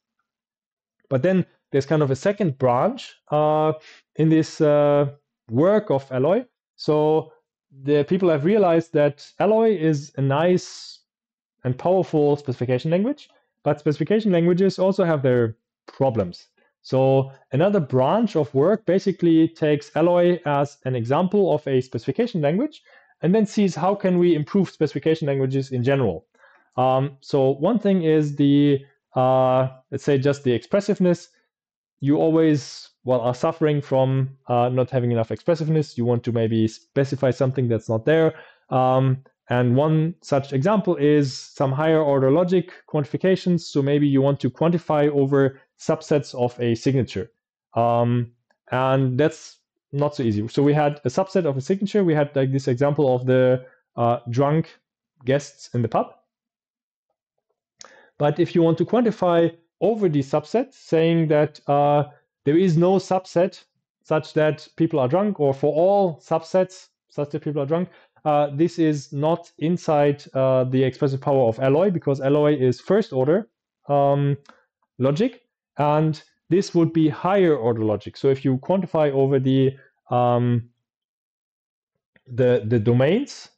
But then there's kind of a second branch uh, in this uh, work of Alloy. So the people have realized that Alloy is a nice and powerful specification language, but specification languages also have their problems. So another branch of work basically takes Alloy as an example of a specification language and then sees how can we improve specification languages in general. Um, so one thing is the, uh, let's say just the expressiveness. You always, well, are suffering from uh, not having enough expressiveness. You want to maybe specify something that's not there. Um, and one such example is some higher order logic quantifications. So maybe you want to quantify over subsets of a signature. Um, and that's not so easy. So we had a subset of a signature. We had like this example of the uh, drunk guests in the pub. But if you want to quantify over the subset, saying that uh, there is no subset such that people are drunk, or for all subsets such that people are drunk, uh, this is not inside uh, the expressive power of Alloy because Alloy is first order um, logic, and this would be higher order logic. So if you quantify over the um, the the domains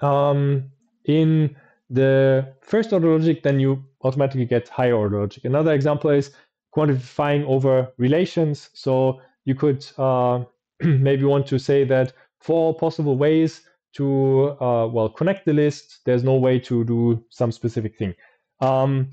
um, in the first order logic, then you automatically get higher order logic. Another example is quantifying over relations. So you could uh, maybe want to say that for possible ways to uh, well connect the list, there's no way to do some specific thing. Um,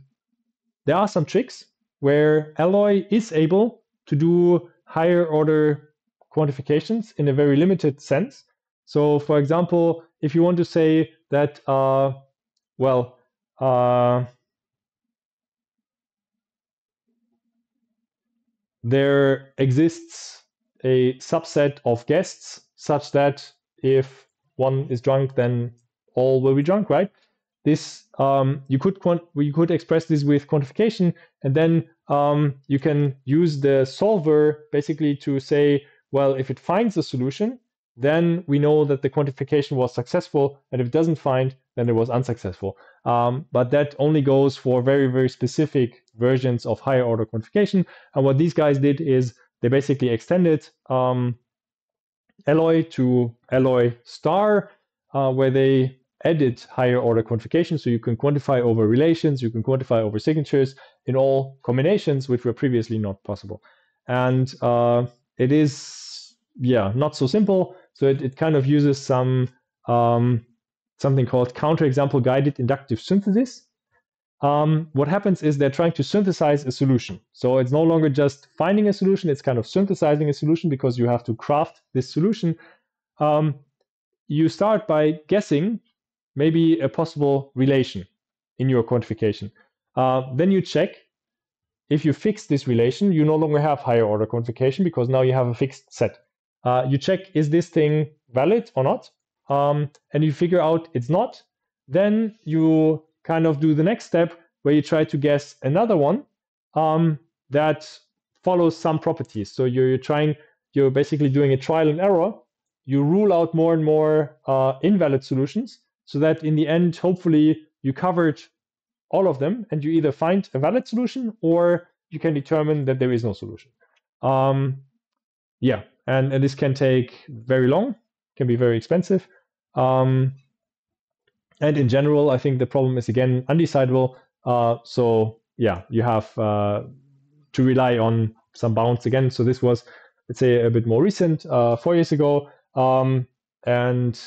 there are some tricks where Alloy is able to do higher order quantifications in a very limited sense. So, for example, if you want to say that, uh, well, uh, there exists a subset of guests such that if one is drunk, then all will be drunk, right? This um, you could quant you could express this with quantification, and then um, you can use the solver basically to say, well, if it finds a solution, then we know that the quantification was successful, and if it doesn't find, then it was unsuccessful. Um, but that only goes for very, very specific versions of higher order quantification. And what these guys did is they basically extended um, alloy to alloy star, uh, where they added higher order quantification. So you can quantify over relations, you can quantify over signatures in all combinations, which were previously not possible. And uh, it is, yeah, not so simple. So it, it kind of uses some um, something called counterexample guided inductive synthesis. Um, what happens is they're trying to synthesize a solution. So it's no longer just finding a solution, it's kind of synthesizing a solution because you have to craft this solution. Um, you start by guessing maybe a possible relation in your quantification. Uh, then you check if you fix this relation, you no longer have higher order quantification because now you have a fixed set. Uh, you check is this thing valid or not, um, and you figure out it's not. Then you kind of do the next step where you try to guess another one um, that follows some properties. So you're, you're, trying, you're basically doing a trial and error. You rule out more and more uh, invalid solutions so that in the end, hopefully, you covered all of them and you either find a valid solution or you can determine that there is no solution. Um, yeah, and, and this can take very long, can be very expensive. Um, and in general, I think the problem is again undecidable. Uh, so yeah, you have uh, to rely on some bounds again. So this was, let's say, a bit more recent, uh, four years ago. Um, and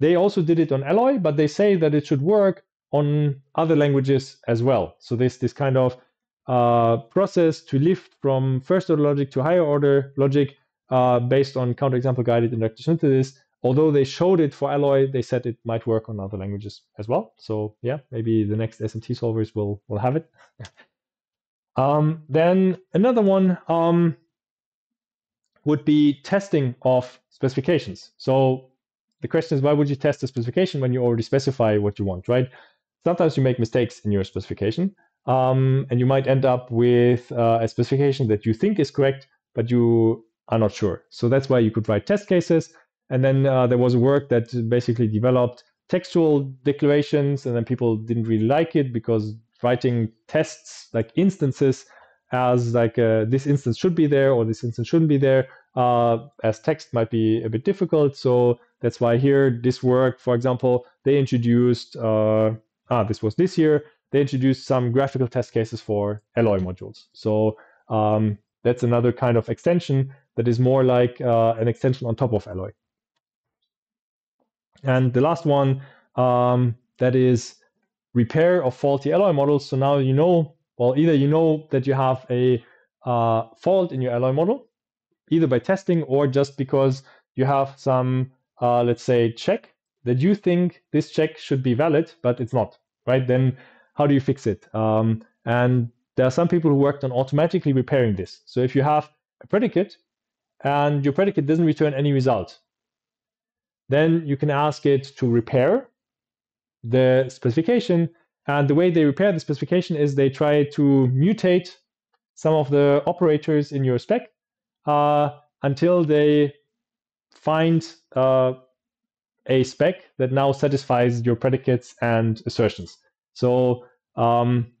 they also did it on Alloy, but they say that it should work on other languages as well. So this this kind of uh, process to lift from first order logic to higher order logic uh, based on counterexample guided inductive synthesis. Although they showed it for Alloy, they said it might work on other languages as well. So yeah, maybe the next SMT solvers will will have it. um, then another one um, would be testing of specifications. So the question is, why would you test the specification when you already specify what you want, right? Sometimes you make mistakes in your specification, um, and you might end up with uh, a specification that you think is correct, but you are not sure. So that's why you could write test cases. And then uh, there was a work that basically developed textual declarations, and then people didn't really like it because writing tests like instances as like uh, this instance should be there or this instance shouldn't be there uh, as text might be a bit difficult. So that's why here this work, for example, they introduced, uh, ah, this was this year, they introduced some graphical test cases for Alloy modules. So um, that's another kind of extension that is more like uh, an extension on top of Alloy. And the last one, um, that is repair of faulty Alloy models. So now you know, well, either you know that you have a uh, fault in your Alloy model, either by testing or just because you have some, uh, let's say, check that you think this check should be valid, but it's not, right? Then how do you fix it? Um, and there are some people who worked on automatically repairing this. So if you have a predicate and your predicate doesn't return any result, then you can ask it to repair the specification. And the way they repair the specification is they try to mutate some of the operators in your spec until they find uh, a spec that now satisfies your predicates and assertions. So um,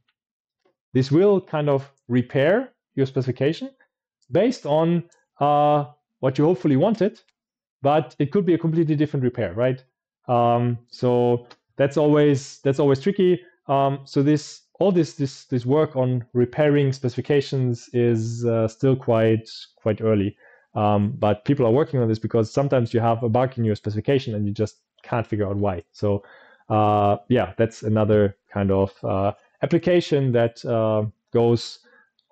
this will kind of repair your specification based on uh, what you hopefully wanted, but it could be a completely different repair, right? Um, so that's always that's always tricky. Um, so this all this this this work on repairing specifications is uh, still quite quite early. Um, but people are working on this because sometimes you have a bug in your specification and you just can't figure out why. So uh, yeah, that's another kind of uh, application that uh, goes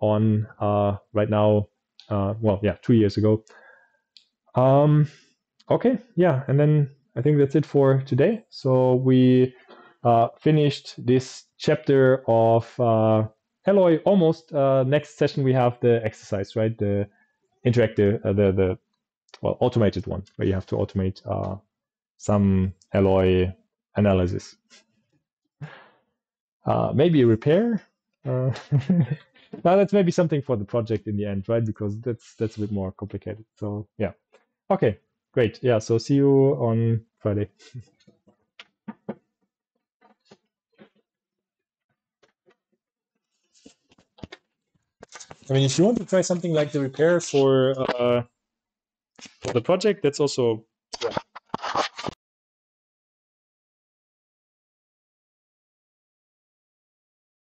on uh, right now. Uh, well, yeah, two years ago. Um, okay, yeah, and then I think that's it for today. So we uh, finished this chapter of uh, Alloy almost. Uh, next session we have the exercise, right? The interactive, uh, the the well automated one where you have to automate uh, some Alloy analysis. Maybe repair. now that's maybe something for the project in the end, right? Because that's that's a bit more complicated. So yeah. Okay, great. Yeah. So see you on Friday. I mean, if you want to try something like the repair for uh, for the project. That's also